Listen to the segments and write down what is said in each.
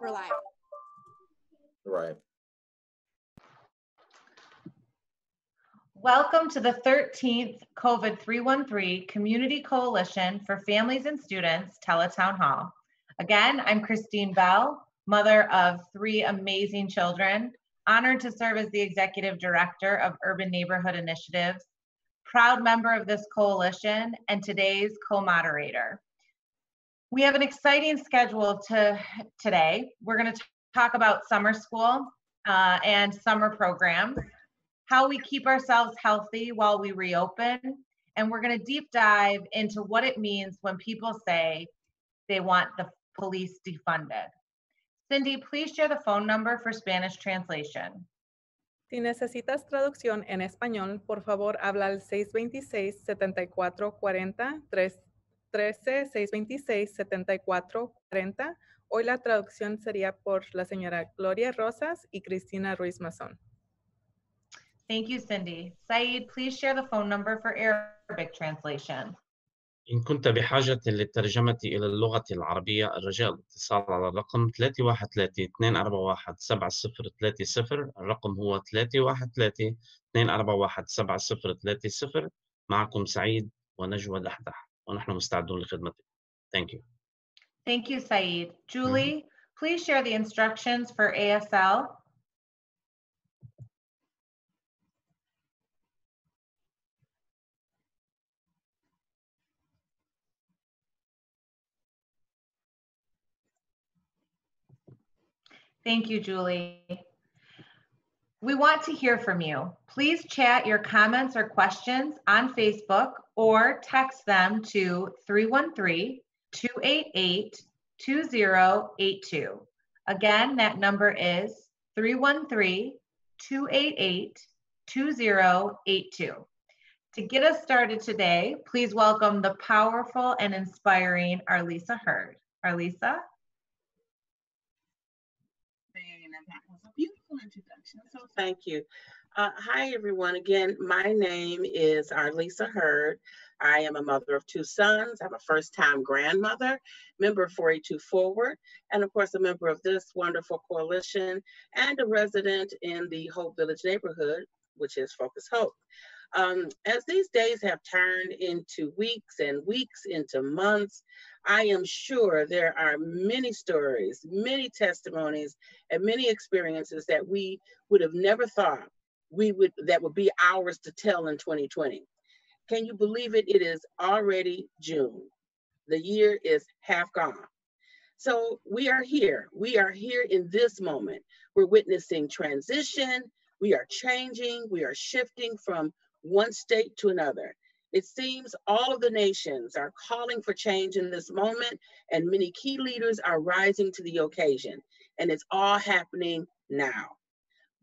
We're live. Right. Welcome to the 13th COVID 313 Community Coalition for Families and Students Teletown Hall. Again, I'm Christine Bell, mother of three amazing children, honored to serve as the Executive Director of Urban Neighborhood Initiatives, proud member of this coalition, and today's co-moderator. We have an exciting schedule to today. We're going to talk about summer school uh, and summer programs how we keep ourselves healthy while we reopen. And we're going to deep dive into what it means when people say they want the police defunded. Cindy, please share the phone number for Spanish translation. Si necesitas traducción en español, por favor habla al 626-7440, 13-626-7440. Hoy la traducción sería por la señora Gloria Rosas y Cristina Ruiz Mazón. Thank you, Cindy. Saeed, please share the phone number for Arabic translation. إن كنت بحاجة للترجمة إلى اللغة العربية الرجاء الاتصال على الرقم 313-241-7030 الرقم هو 313-241-7030 معكم سعيد ونجوى دحدح ونحن مستعدون لخدمتك. Thank you. Thank you, Saeed. Julie, please share the instructions for ASL. Thank you, Julie. We want to hear from you. Please chat your comments or questions on Facebook or text them to 313-288-2082. Again, that number is 313-288-2082. To get us started today, please welcome the powerful and inspiring Arlisa Hurd. Arlisa? that was a beautiful introduction. So thank you. Uh, hi, everyone. Again, my name is Arlisa Hurd. I am a mother of two sons. I'm a first time grandmother, member of 482 Forward, and of course, a member of this wonderful coalition and a resident in the Hope Village neighborhood, which is Focus Hope. Um, as these days have turned into weeks and weeks into months, I am sure there are many stories, many testimonies, and many experiences that we would have never thought we would that would be ours to tell in 2020. Can you believe it? It is already June. The year is half gone. So we are here. We are here in this moment. We're witnessing transition. We are changing. We are shifting from one state to another. It seems all of the nations are calling for change in this moment, and many key leaders are rising to the occasion. And it's all happening now.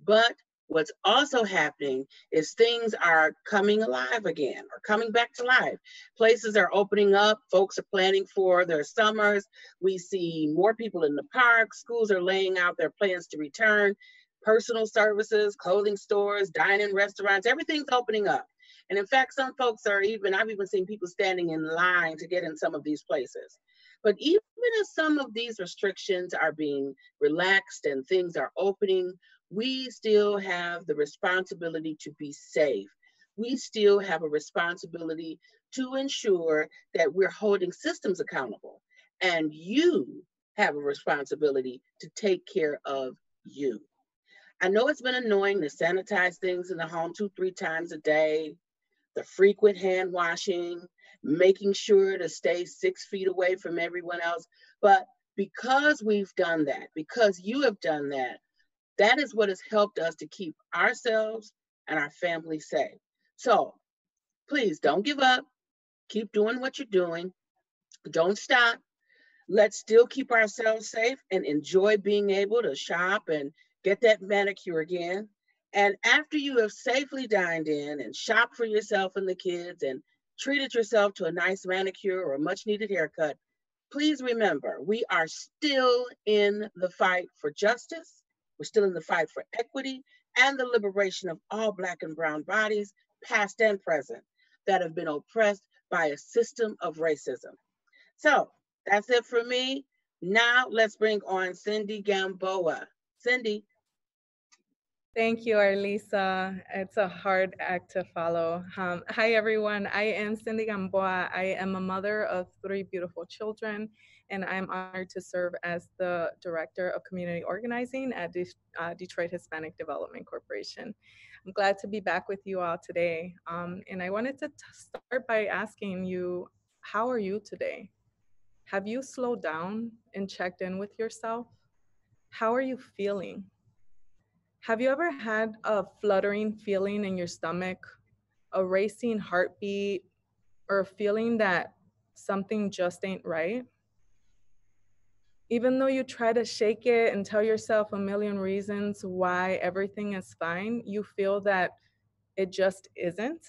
But what's also happening is things are coming alive again or coming back to life. Places are opening up, folks are planning for their summers. We see more people in the park, schools are laying out their plans to return personal services, clothing stores, dining restaurants, everything's opening up. And in fact, some folks are even, I've even seen people standing in line to get in some of these places. But even as some of these restrictions are being relaxed and things are opening, we still have the responsibility to be safe. We still have a responsibility to ensure that we're holding systems accountable. And you have a responsibility to take care of you. I know it's been annoying to sanitize things in the home two, three times a day, the frequent hand washing, making sure to stay six feet away from everyone else. But because we've done that, because you have done that, that is what has helped us to keep ourselves and our family safe. So please don't give up. Keep doing what you're doing. Don't stop. Let's still keep ourselves safe and enjoy being able to shop and get that manicure again. And after you have safely dined in and shopped for yourself and the kids and treated yourself to a nice manicure or a much needed haircut, please remember we are still in the fight for justice. We're still in the fight for equity and the liberation of all Black and Brown bodies, past and present, that have been oppressed by a system of racism. So that's it for me. Now let's bring on Cindy Gamboa. Cindy. Thank you, Arlisa. It's a hard act to follow. Um, hi, everyone. I am Cindy Gamboa. I am a mother of three beautiful children, and I'm honored to serve as the Director of Community Organizing at De uh, Detroit Hispanic Development Corporation. I'm glad to be back with you all today. Um, and I wanted to start by asking you, how are you today? Have you slowed down and checked in with yourself? How are you feeling? Have you ever had a fluttering feeling in your stomach, a racing heartbeat, or a feeling that something just ain't right? Even though you try to shake it and tell yourself a million reasons why everything is fine, you feel that it just isn't.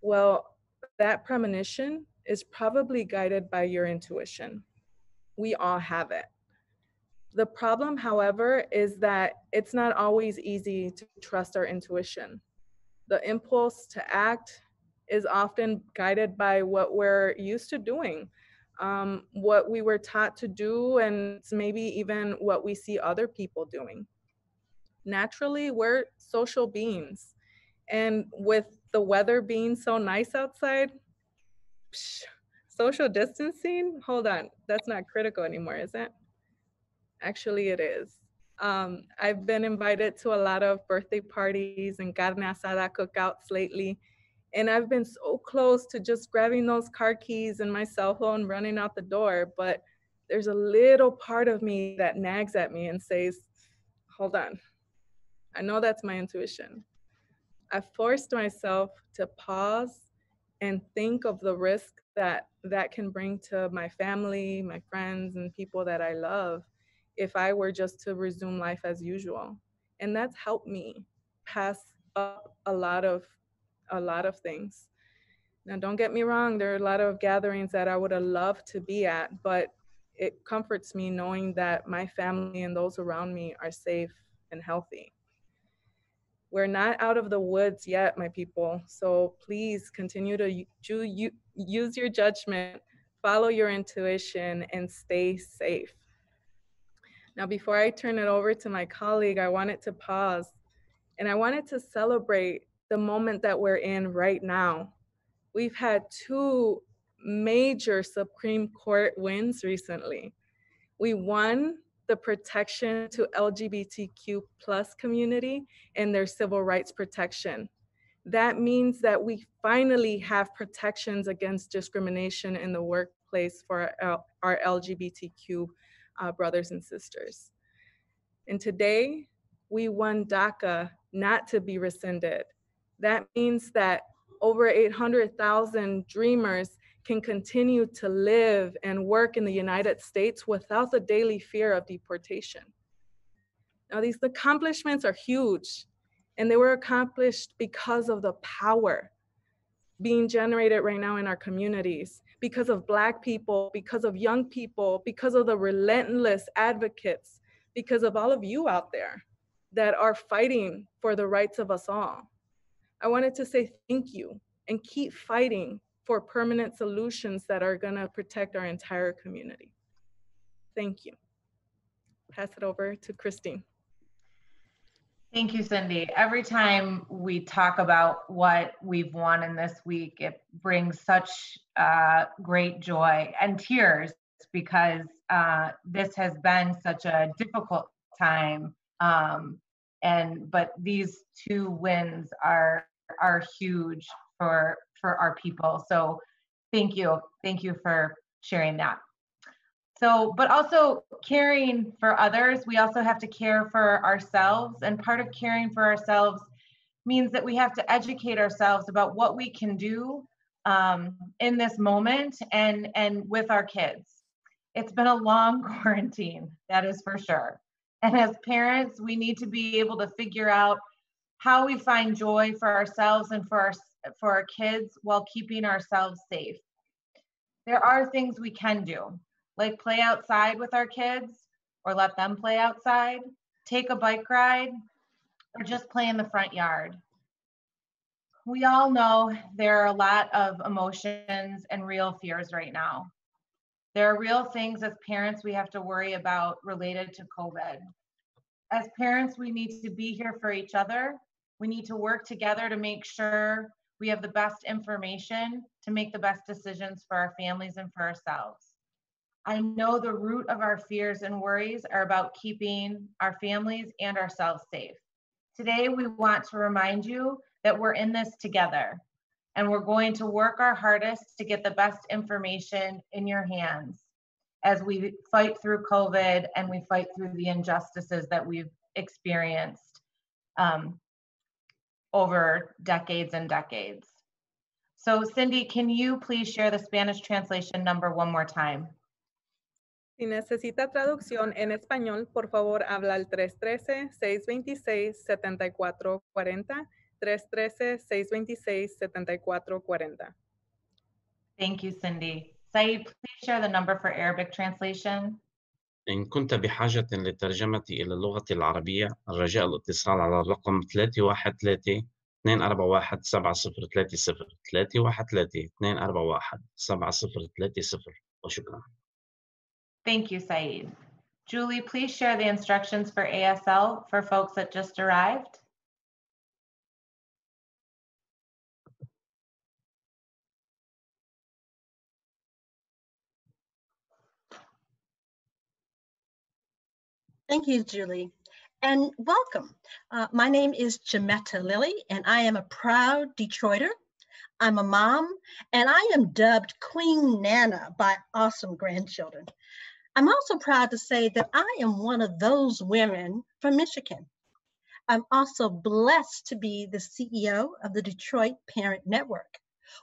Well, that premonition is probably guided by your intuition. We all have it. The problem, however, is that it's not always easy to trust our intuition. The impulse to act is often guided by what we're used to doing, um, what we were taught to do, and maybe even what we see other people doing. Naturally, we're social beings. And with the weather being so nice outside, psh, social distancing, hold on, that's not critical anymore, is it? Actually, it is. Um, I've been invited to a lot of birthday parties and carne asada cookouts lately. And I've been so close to just grabbing those car keys and my cell phone running out the door. But there's a little part of me that nags at me and says, hold on. I know that's my intuition. I forced myself to pause and think of the risk that that can bring to my family, my friends, and people that I love if I were just to resume life as usual. And that's helped me pass up a lot of a lot of things. Now don't get me wrong, there are a lot of gatherings that I would have loved to be at, but it comforts me knowing that my family and those around me are safe and healthy. We're not out of the woods yet, my people. So please continue to use your judgment, follow your intuition, and stay safe. Now, before I turn it over to my colleague, I wanted to pause and I wanted to celebrate the moment that we're in right now. We've had two major Supreme Court wins recently. We won the protection to LGBTQ plus community and their civil rights protection. That means that we finally have protections against discrimination in the workplace for our, LGBTQ uh, brothers and sisters. And today, we won DACA not to be rescinded. That means that over 800,000 dreamers can continue to live and work in the United States without the daily fear of deportation. Now, these accomplishments are huge, and they were accomplished because of the power being generated right now in our communities, because of Black people, because of young people, because of the relentless advocates, because of all of you out there that are fighting for the rights of us all. I wanted to say thank you and keep fighting for permanent solutions that are gonna protect our entire community. Thank you. Pass it over to Christine. Thank you, Cindy. Every time we talk about what we've won in this week, it brings such uh, great joy and tears because uh, this has been such a difficult time. Um, and but these two wins are are huge for for our people. So thank you. Thank you for sharing that. So, but also caring for others, we also have to care for ourselves. And part of caring for ourselves means that we have to educate ourselves about what we can do um, in this moment and, and with our kids. It's been a long quarantine, that is for sure. And as parents, we need to be able to figure out how we find joy for ourselves and for our for our kids while keeping ourselves safe. There are things we can do, like play outside with our kids or let them play outside, take a bike ride, or just play in the front yard. We all know there are a lot of emotions and real fears right now. There are real things as parents we have to worry about related to COVID. As parents, we need to be here for each other. We need to work together to make sure we have the best information to make the best decisions for our families and for ourselves. I know the root of our fears and worries are about keeping our families and ourselves safe. Today, we want to remind you that we're in this together and we're going to work our hardest to get the best information in your hands as we fight through COVID and we fight through the injustices that we've experienced um, over decades and decades. So Cindy, can you please share the Spanish translation number one more time? Si necesita traducción en español, por favor habla al 313-626-7440, 313-626-7440. Thank you, Cindy. Saeed, please share the number for Arabic translation. إن كنت بحاجة للترجمة إلى اللغة العربية الرجاء الاتصال على الرقم 313 241 7030 313 241 7030 وشكرا. Thank you, Saeed. Julie, please share the instructions for ASL for folks that just arrived. Thank you, Julie, and welcome. Uh, my name is Jametta Lilly, and I am a proud Detroiter. I'm a mom, and I am dubbed Queen Nana by awesome grandchildren. I'm also proud to say that I am one of those women from Michigan. I'm also blessed to be the CEO of the Detroit Parent Network,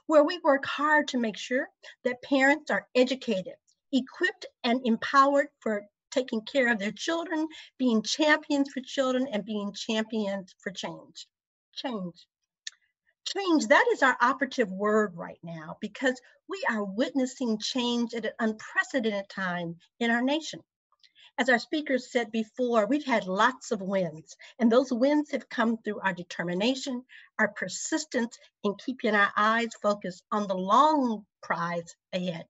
where we work hard to make sure that parents are educated, equipped, and empowered for taking care of their children, being champions for children, and being champions for change. Change. Change, that is our operative word right now because we are witnessing change at an unprecedented time in our nation. As our speakers said before, we've had lots of wins, and those wins have come through our determination, our persistence in keeping our eyes focused on the long prize ahead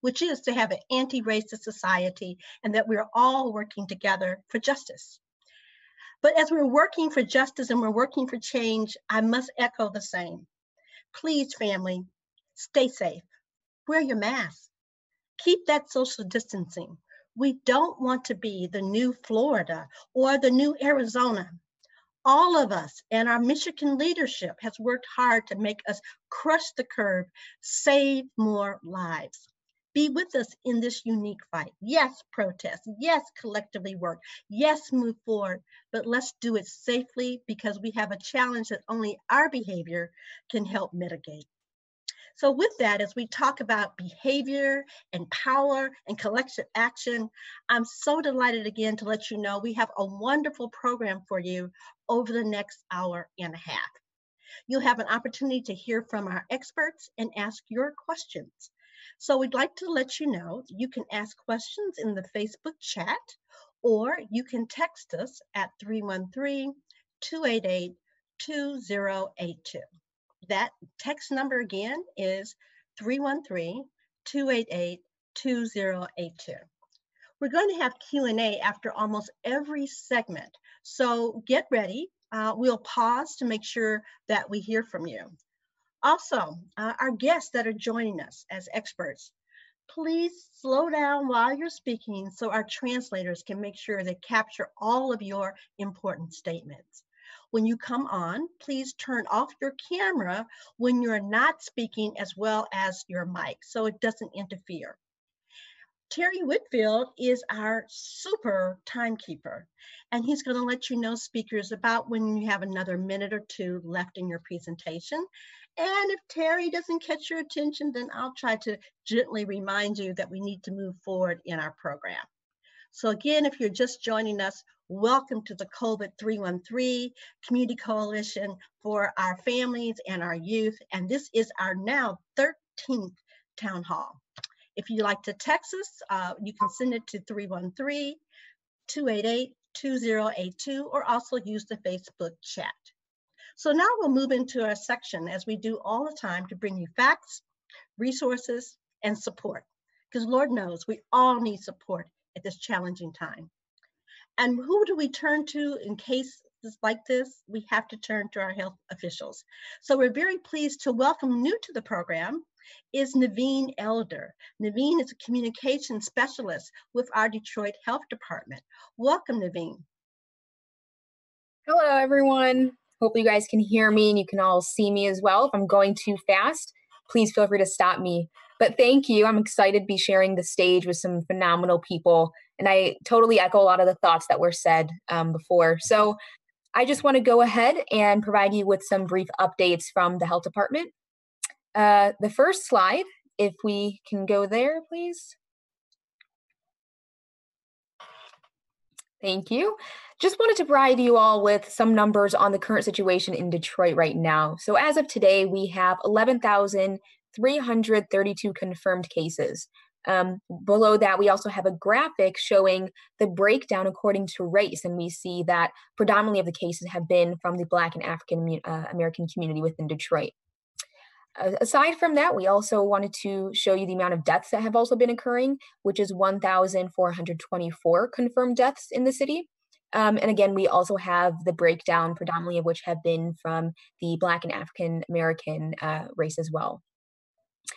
which is to have an anti-racist society and that we're all working together for justice. But as we're working for justice and we're working for change, I must echo the same. Please, family, stay safe. Wear your mask. Keep that social distancing. We don't want to be the new Florida or the new Arizona. All of us and our Michigan leadership has worked hard to make us crush the curve, save more lives be with us in this unique fight. Yes, protest. Yes, collectively work. Yes, move forward. But let's do it safely because we have a challenge that only our behavior can help mitigate. So with that, as we talk about behavior and power and collective action, I'm so delighted again to let you know we have a wonderful program for you over the next hour and a half. You'll have an opportunity to hear from our experts and ask your questions. So we'd like to let you know you can ask questions in the Facebook chat or you can text us at 313 288 2082. That text number again is 313 288 2082. We're going to have Q&A after almost every segment, so get ready. Uh, we'll pause to make sure that we hear from you. Also, uh, our guests that are joining us as experts, please slow down while you're speaking so our translators can make sure they capture all of your important statements. When you come on, please turn off your camera when you're not speaking as well as your mic so it doesn't interfere. Terry Whitfield is our super timekeeper, and he's going to let you know, speakers, about when you have another minute or two left in your presentation. And if Terry doesn't catch your attention, then I'll try to gently remind you that we need to move forward in our program. So again, if you're just joining us, welcome to the COVID 313 Community Coalition for our families and our youth. And this is our now 13th town hall. If you'd like to text us, uh, you can send it to 313 288 2082 or also use the Facebook chat. So now we'll move into our section as we do all the time to bring you facts, resources, and support. because Lord knows we all need support at this challenging time. And who do we turn to in cases like this? We have to turn to our health officials. So we're very pleased to welcome new to the program is Naveen Elder. Naveen is a communication specialist with our Detroit Health Department. Welcome, Naveen. Hello, everyone. Hope you guys can hear me and you can all see me as well. If I'm going too fast, please feel free to stop me. But thank you. I'm excited to be sharing the stage with some phenomenal people. And I totally echo a lot of the thoughts that were said um, before. So I just want to go ahead and provide you with some brief updates from the health department. Uh, the first slide, if we can go there, please. Thank you. Just wanted to provide you all with some numbers on the current situation in Detroit right now. So as of today, we have 11,332 confirmed cases. Um, below that, we also have a graphic showing the breakdown according to race, and we see that predominantly of the cases have been from the Black and African uh, American community within Detroit. Aside from that, we also wanted to show you the amount of deaths that have also been occurring, which is 1,424 confirmed deaths in the city. Um, and again, we also have the breakdown, predominantly of which have been from the Black and African American uh, race as well.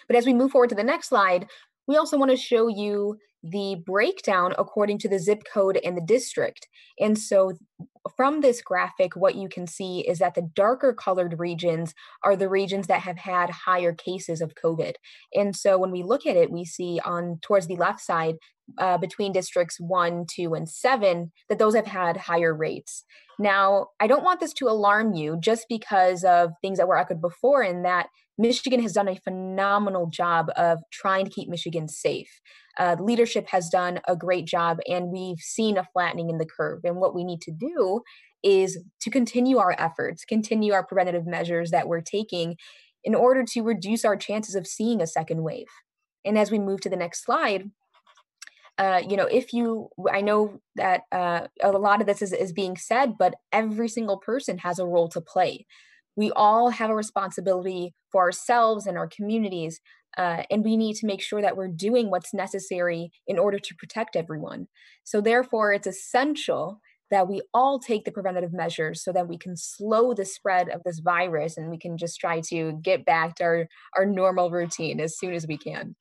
But as we move forward to the next slide, we also want to show you the breakdown according to the zip code and the district. And so from this graphic, what you can see is that the darker colored regions are the regions that have had higher cases of COVID. And so when we look at it, we see on towards the left side, uh, between districts one, two, and seven, that those have had higher rates. Now, I don't want this to alarm you just because of things that were echoed before, in that Michigan has done a phenomenal job of trying to keep Michigan safe. Uh, leadership has done a great job, and we've seen a flattening in the curve. And what we need to do is to continue our efforts, continue our preventative measures that we're taking in order to reduce our chances of seeing a second wave. And as we move to the next slide, uh, you know, if you, I know that uh, a lot of this is, is being said, but every single person has a role to play. We all have a responsibility for ourselves and our communities, uh, and we need to make sure that we're doing what's necessary in order to protect everyone. So, therefore, it's essential that we all take the preventative measures so that we can slow the spread of this virus and we can just try to get back to our, our normal routine as soon as we can.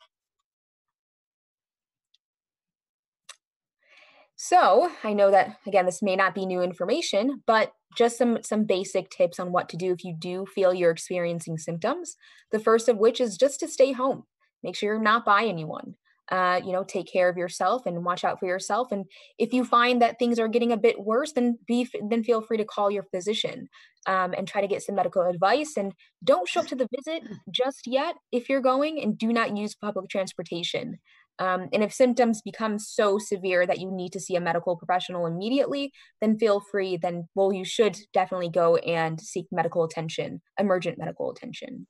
So I know that again, this may not be new information, but just some some basic tips on what to do if you do feel you're experiencing symptoms. The first of which is just to stay home. Make sure you're not by anyone. Uh, you know, take care of yourself and watch out for yourself. And if you find that things are getting a bit worse, then be then feel free to call your physician um, and try to get some medical advice. And don't show up to the visit just yet if you're going, and do not use public transportation. Um, and if symptoms become so severe that you need to see a medical professional immediately, then feel free, then, well, you should definitely go and seek medical attention, emergent medical attention.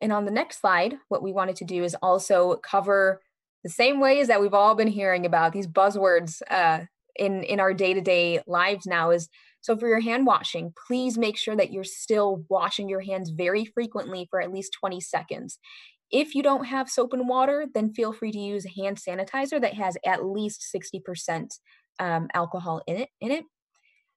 And on the next slide, what we wanted to do is also cover the same ways that we've all been hearing about these buzzwords uh, in, in our day-to-day lives now is so for your hand washing, please make sure that you're still washing your hands very frequently for at least 20 seconds. If you don't have soap and water, then feel free to use a hand sanitizer that has at least 60% um, alcohol in it, in it.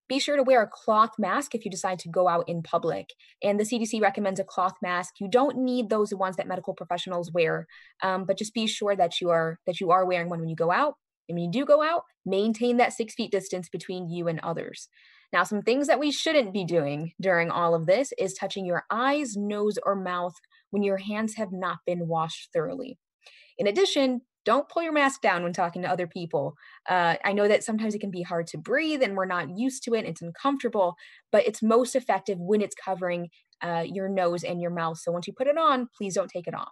Be sure to wear a cloth mask if you decide to go out in public. And the CDC recommends a cloth mask. You don't need those ones that medical professionals wear, um, but just be sure that you are that you are wearing one when you go out. And when you do go out, maintain that six feet distance between you and others. Now, some things that we shouldn't be doing during all of this is touching your eyes, nose, or mouth when your hands have not been washed thoroughly. In addition, don't pull your mask down when talking to other people. Uh, I know that sometimes it can be hard to breathe and we're not used to it, it's uncomfortable, but it's most effective when it's covering uh, your nose and your mouth. So once you put it on, please don't take it off.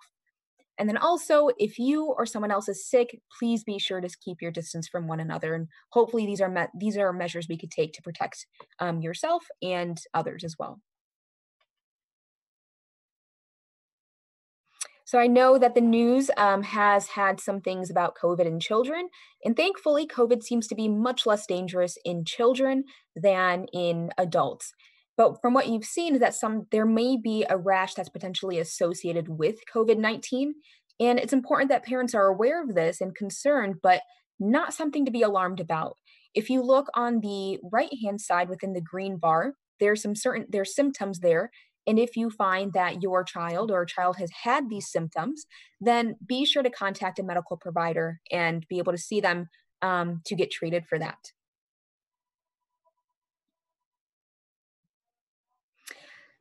And then also, if you or someone else is sick, please be sure to keep your distance from one another. And hopefully, these are me- these are measures we could take to protect um, yourself and others as well. So I know that the news um, has had some things about COVID in children, and thankfully, COVID seems to be much less dangerous in children than in adults. But from what you've seen is that some there may be a rash that's potentially associated with COVID-19. And it's important that parents are aware of this and concerned, but not something to be alarmed about. If you look on the right hand side within the green bar, there's some certain there's symptoms there and if you find that your child or child has had these symptoms then be sure to contact a medical provider and be able to see them um, to get treated for that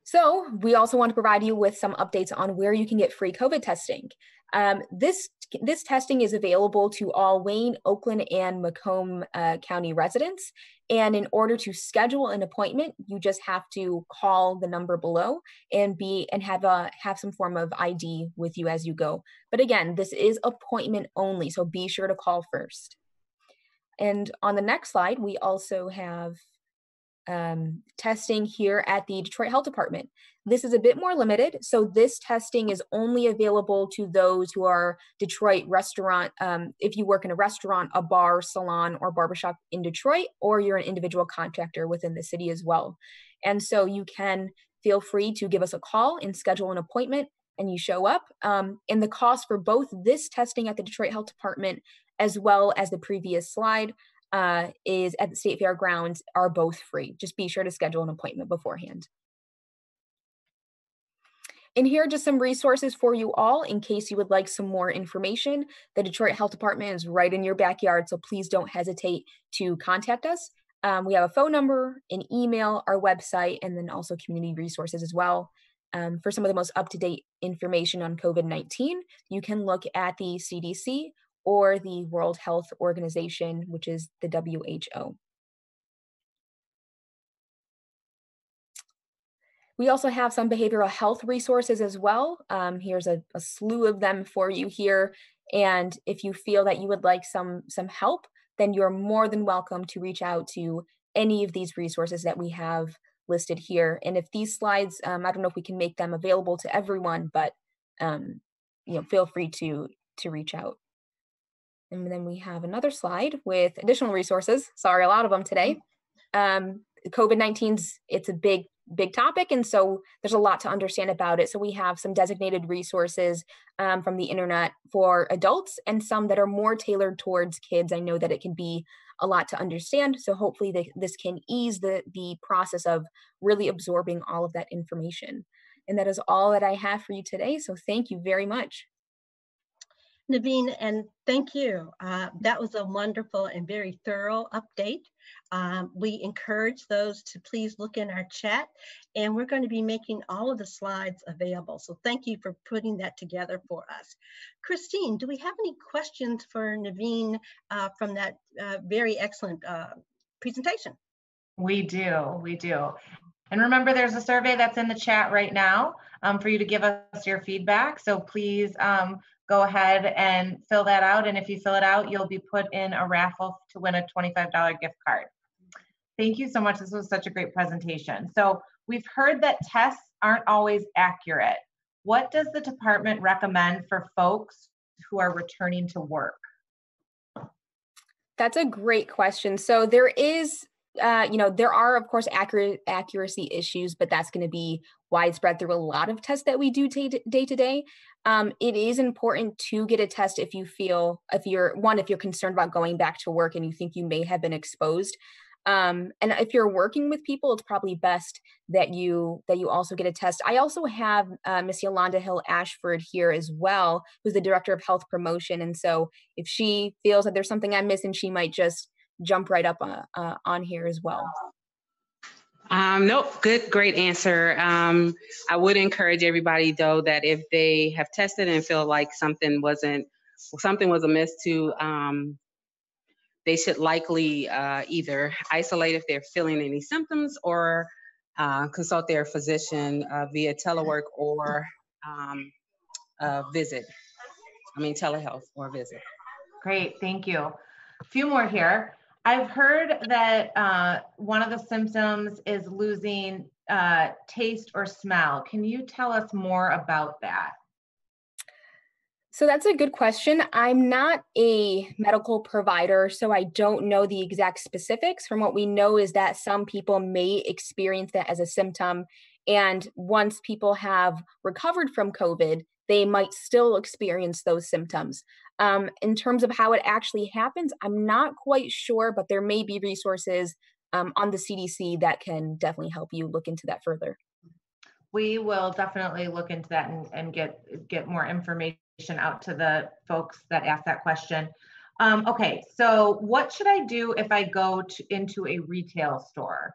So we also want to provide you with some updates on where you can get free COVID testing. Um, this this testing is available to all Wayne, Oakland, and Macomb uh, County residents. And in order to schedule an appointment, you just have to call the number below and be and have a have some form of ID with you as you go. But again, this is appointment only, so be sure to call first. And on the next slide, we also have um, testing here at the Detroit Health Department. This is a bit more limited. So this testing is only available to those who are Detroit restaurant, um, if you work in a restaurant, a bar, salon, or barbershop in Detroit, or you're an individual contractor within the city as well. And so you can feel free to give us a call and schedule an appointment and you show up. Um, and the cost for both this testing at the Detroit Health Department as well as the previous slide uh, is at the State Fairgrounds are both free. Just be sure to schedule an appointment beforehand. And here are just some resources for you all in case you would like some more information. The Detroit Health Department is right in your backyard, so please don't hesitate to contact us. Um, we have a phone number, an email, our website, and then also community resources as well. Um, for some of the most up to date information on COVID 19, you can look at the CDC or the World Health Organization, which is the WHO. We also have some behavioral health resources as well. Um, here's a, a, slew of them for you here. And if you feel that you would like some, some help, then you're more than welcome to reach out to any of these resources that we have listed here. And if these slides, um, I don't know if we can make them available to everyone, but um, you know, feel free to to reach out. And then we have another slide with additional resources. Sorry, a lot of them today. Um, COVID-19's, it's a big, big topic. And so there's a lot to understand about it. So we have some designated resources um, from the internet for adults and some that are more tailored towards kids. I know that it can be a lot to understand. So hopefully this can ease the, the process of really absorbing all of that information. And that is all that I have for you today. So thank you very much. Naveen, and thank you. Uh, that was a wonderful and very thorough update. Um, we encourage those to please look in our chat, and we're going to be making all of the slides available. So thank you for putting that together for us. Christine, do we have any questions for Naveen uh, from that uh, very excellent uh, presentation? We do, we do. And remember, there's a survey that's in the chat right now um, for you to give us your feedback. So please um, go ahead and fill that out. And if you fill it out, you'll be put in a raffle to win a $25 gift card. Thank you so much. This was such a great presentation. So we've heard that tests aren't always accurate. What does the department recommend for folks who are returning to work? That's a great question. So there is uh, you know, there are of course accurate accuracy issues, but that's going to be widespread through a lot of tests that we do day to day. To day. Um, it is important to get a test if you feel if you're one if you're concerned about going back to work and you think you may have been exposed. Um, and if you're working with people, it's probably best that you that you also get a test. I also have uh, Miss Yolanda Hill Ashford here as well, who's the director of health promotion. And so, if she feels that there's something I'm missing, she might just jump right up uh, uh, on here as well? Um, nope, good, great answer. Um, I would encourage everybody though that if they have tested and feel like something wasn't, something was amiss to, um, they should likely uh, either isolate if they're feeling any symptoms or uh, consult their physician uh, via telework or um, visit. I mean, telehealth or visit. Great, thank you. A few more here. I've heard that uh, one of the symptoms is losing uh, taste or smell. Can you tell us more about that? So that's a good question. I'm not a medical provider, so I don't know the exact specifics. From what we know is that some people may experience that as a symptom. And once people have recovered from COVID, they might still experience those symptoms. Um, in terms of how it actually happens, I'm not quite sure, but there may be resources um, on the CDC that can definitely help you look into that further. We will definitely look into that and, and get get more information out to the folks that asked that question. Um, okay, so what should I do if I go to, into a retail store?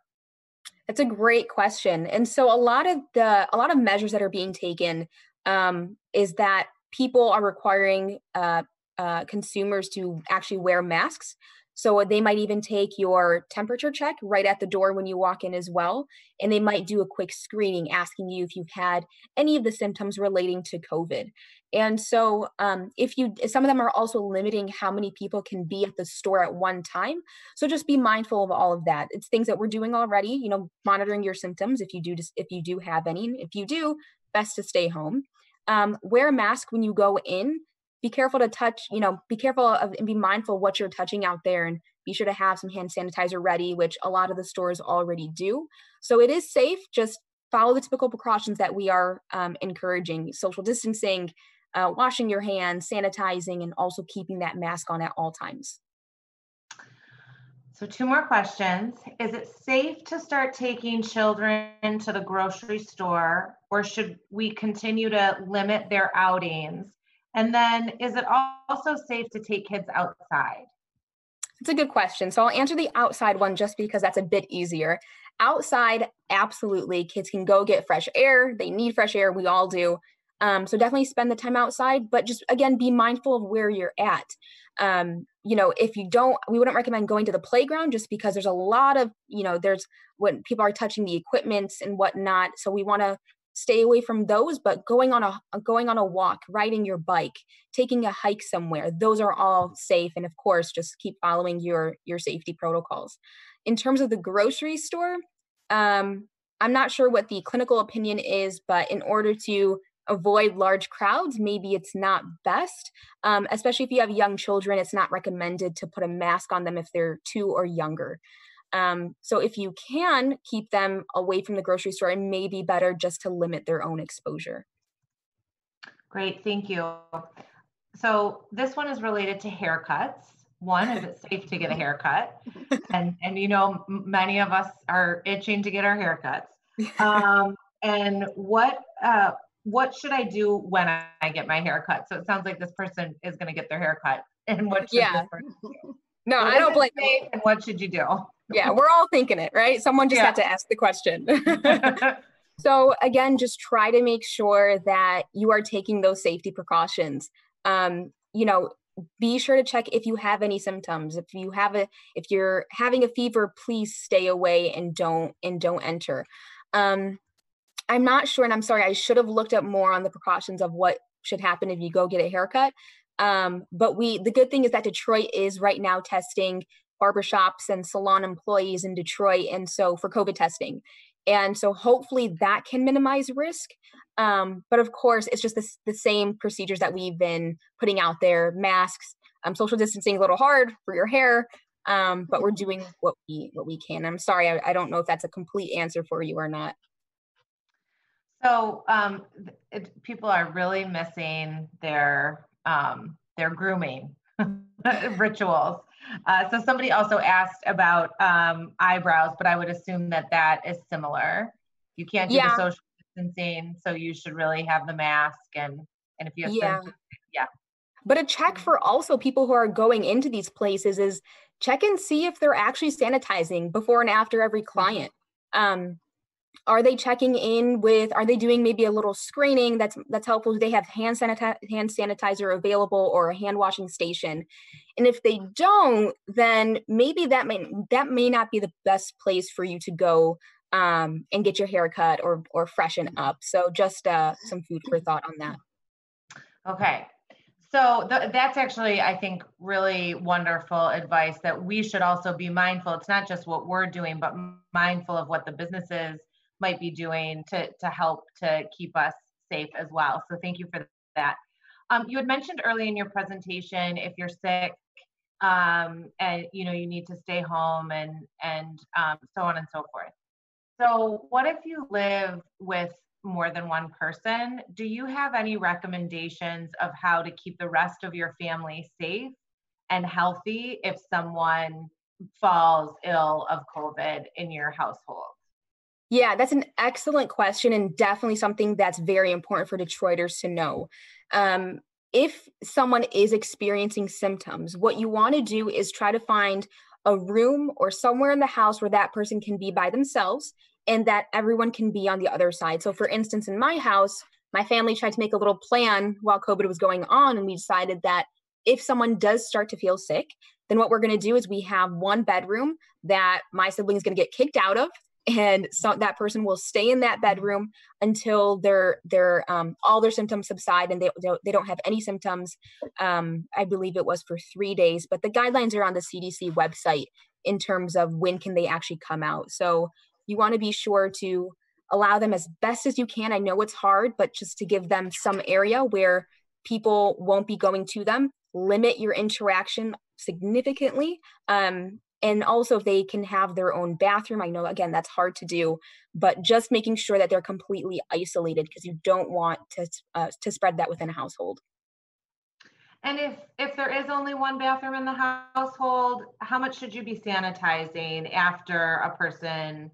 That's a great question. And so a lot of the a lot of measures that are being taken um, is that people are requiring uh, uh, consumers to actually wear masks. So they might even take your temperature check right at the door when you walk in as well. And they might do a quick screening asking you if you've had any of the symptoms relating to COVID. And so um, if you, some of them are also limiting how many people can be at the store at one time. So just be mindful of all of that. It's things that we're doing already, you know, monitoring your symptoms if you do, if you do have any, if you do, best to stay home. Um, wear a mask when you go in be careful to touch, you know, be careful of and be mindful what you're touching out there and be sure to have some hand sanitizer ready, which a lot of the stores already do. So it is safe, just follow the typical precautions that we are um, encouraging social distancing, uh, washing your hands, sanitizing, and also keeping that mask on at all times. So, two more questions. Is it safe to start taking children to the grocery store, or should we continue to limit their outings? And then is it also safe to take kids outside? It's a good question. So I'll answer the outside one just because that's a bit easier. Outside, absolutely, kids can go get fresh air. They need fresh air. We all do. Um, so definitely spend the time outside, but just again, be mindful of where you're at. Um, you know, if you don't, we wouldn't recommend going to the playground just because there's a lot of, you know, there's when people are touching the equipment and whatnot. So we want to stay away from those but going on a going on a walk riding your bike taking a hike somewhere those are all safe and of course just keep following your your safety protocols in terms of the grocery store um, i'm not sure what the clinical opinion is but in order to avoid large crowds maybe it's not best um, especially if you have young children it's not recommended to put a mask on them if they're two or younger um, so if you can keep them away from the grocery store, it may be better just to limit their own exposure. Great, thank you. So this one is related to haircuts. One, is it safe to get a haircut? And and you know, many of us are itching to get our haircuts. Um, and what uh, what should I do when I get my hair cut? So it sounds like this person is going to get their hair cut. And what should yeah. this person do? No, I don't blame you. And what should you do? Yeah, we're all thinking it, right? Someone just yeah. had to ask the question. so again, just try to make sure that you are taking those safety precautions. Um, you know, be sure to check if you have any symptoms. If you have a, if you're having a fever, please stay away and don't and don't enter. Um, I'm not sure, and I'm sorry, I should have looked up more on the precautions of what should happen if you go get a haircut. Um, but we, the good thing is that Detroit is right now testing barbershops and salon employees in Detroit, and so for COVID testing. And so hopefully that can minimize risk. Um, but of course, it's just the, the same procedures that we've been putting out there masks, um, social distancing a little hard for your hair. Um, but we're doing what we what we can. I'm sorry, I, I don't know if that's a complete answer for you or not. So um, it, people are really missing their um, their grooming rituals. Uh, so somebody also asked about um, eyebrows, but I would assume that that is similar. You can't do yeah. the social distancing, so you should really have the mask and and if you have yeah. symptoms, yeah. But a check for also people who are going into these places is check and see if they're actually sanitizing before and after every client. Um, are they checking in with are they doing maybe a little screening that's that's helpful? Do they have hand sanitizer hand sanitizer available or a hand washing station? And if they don't then maybe that may that may not be the best place for you to go um, and get your hair cut or or freshen up. So just uh, some food for thought on that. Okay. So th- that's actually, I think, really wonderful advice that we should also be mindful. It's not just what we're doing, but mindful of what the businesses might be doing to, to help to keep us safe as well. So thank you for that. Um, you had mentioned early in your presentation, if you're sick um, and you know you need to stay home and and um, so on and so forth. So what if you live with more than one person, do you have any recommendations of how to keep the rest of your family safe and healthy if someone falls ill of COVID in your household? Yeah, that's an excellent question and definitely something that's very important for Detroiters to know. Um, if someone is experiencing symptoms, what you want to do is try to find a room or somewhere in the house where that person can be by themselves and that everyone can be on the other side. So, for instance, in my house, my family tried to make a little plan while COVID was going on, and we decided that if someone does start to feel sick, then what we're going to do is we have one bedroom that my sibling is going to get kicked out of and so that person will stay in that bedroom until their their um, all their symptoms subside and they, they don't have any symptoms. Um, i believe it was for three days but the guidelines are on the cdc website in terms of when can they actually come out. So you want to be sure to allow them as best as you can. I know it's hard but just to give them some area where people won't be going to them limit your interaction significantly. Um, and also if they can have their own bathroom i know again that's hard to do but just making sure that they're completely isolated because you don't want to uh, to spread that within a household. And if if there is only one bathroom in the household how much should you be sanitizing after a person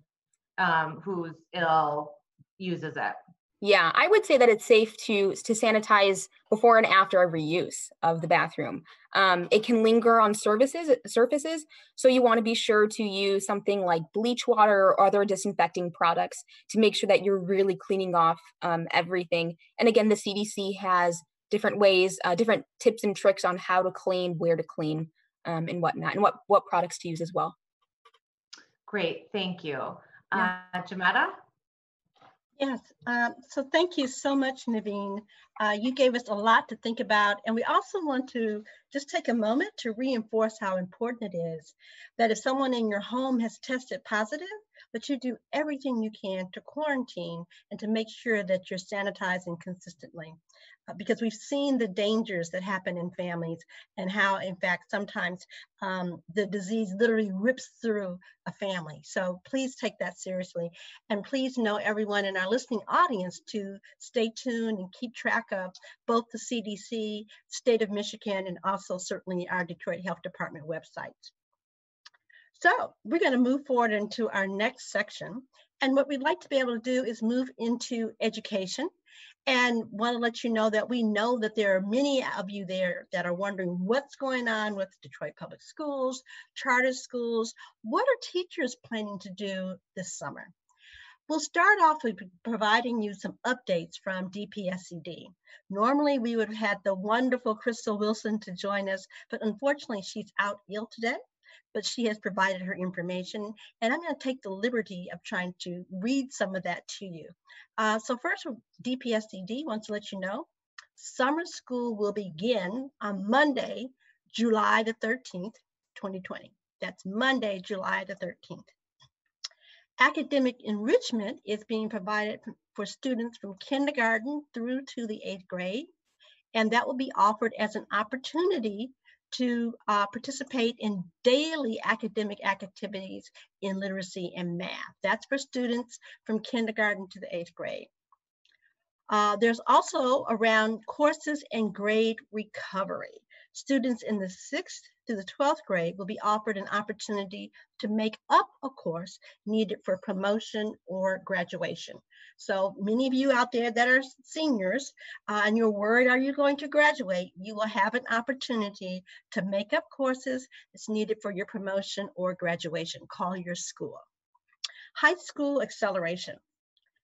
um, who's ill uses it yeah, I would say that it's safe to to sanitize before and after every use of the bathroom. Um, it can linger on surfaces surfaces, so you want to be sure to use something like bleach water or other disinfecting products to make sure that you're really cleaning off um, everything. And again, the CDC has different ways, uh, different tips and tricks on how to clean, where to clean, um, and whatnot, and what what products to use as well. Great, thank you, yeah. uh, Jametta. Yes, um, so thank you so much, Naveen. Uh, you gave us a lot to think about, and we also want to just take a moment to reinforce how important it is that if someone in your home has tested positive, that you do everything you can to quarantine and to make sure that you're sanitizing consistently. Uh, because we've seen the dangers that happen in families and how, in fact, sometimes um, the disease literally rips through a family. So please take that seriously. And please know everyone in our listening audience to stay tuned and keep track of both the CDC, state of Michigan, and also certainly our Detroit Health Department websites. So we're going to move forward into our next section. And what we'd like to be able to do is move into education and want to let you know that we know that there are many of you there that are wondering what's going on with Detroit Public Schools, charter schools. What are teachers planning to do this summer? We'll start off with providing you some updates from DPSCD. Normally we would have had the wonderful Crystal Wilson to join us, but unfortunately she's out ill today but she has provided her information. And I'm going to take the liberty of trying to read some of that to you. Uh, so first, DPSCD wants to let you know, summer school will begin on Monday, July the 13th, 2020. That's Monday, July the 13th. Academic enrichment is being provided for students from kindergarten through to the eighth grade, and that will be offered as an opportunity to uh, participate in daily academic activities in literacy and math. That's for students from kindergarten to the eighth grade. Uh, there's also around courses and grade recovery. Students in the sixth to the 12th grade will be offered an opportunity to make up a course needed for promotion or graduation. So many of you out there that are seniors uh, and you're worried, are you going to graduate? You will have an opportunity to make up courses that's needed for your promotion or graduation. Call your school. High school acceleration.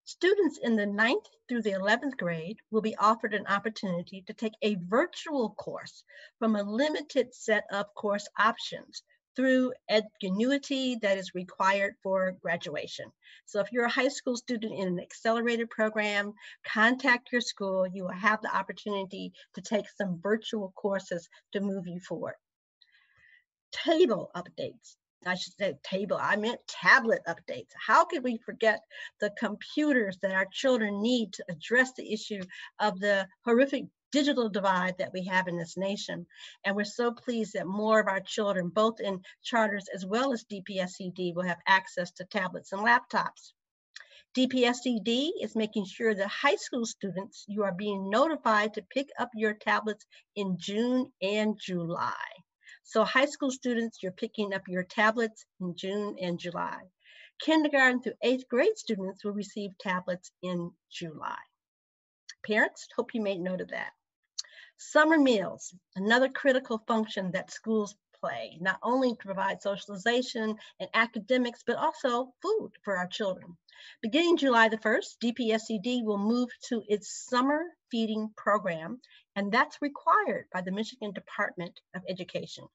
Students in the 9th through the 11th grade will be offered an opportunity to take a virtual course from a limited set of course options through Edgenuity that is required for graduation. So if you're a high school student in an accelerated program, contact your school. You will have the opportunity to take some virtual courses to move you forward. Table updates. I should say table, I meant tablet updates. How could we forget the computers that our children need to address the issue of the horrific digital divide that we have in this nation. And we're so pleased that more of our children, both in charters as well as DPSCD, will have access to tablets and laptops. DPSCD is making sure that high school students, you are being notified to pick up your tablets in June and July. So high school students, you're picking up your tablets in June and July. Kindergarten through eighth grade students will receive tablets in July. Parents, hope you made note of that. Summer meals, another critical function that schools play, not only to provide socialization and academics, but also food for our children. Beginning July the 1st, DPSCD will move to its summer feeding program, and that's required by the Michigan Department of Education.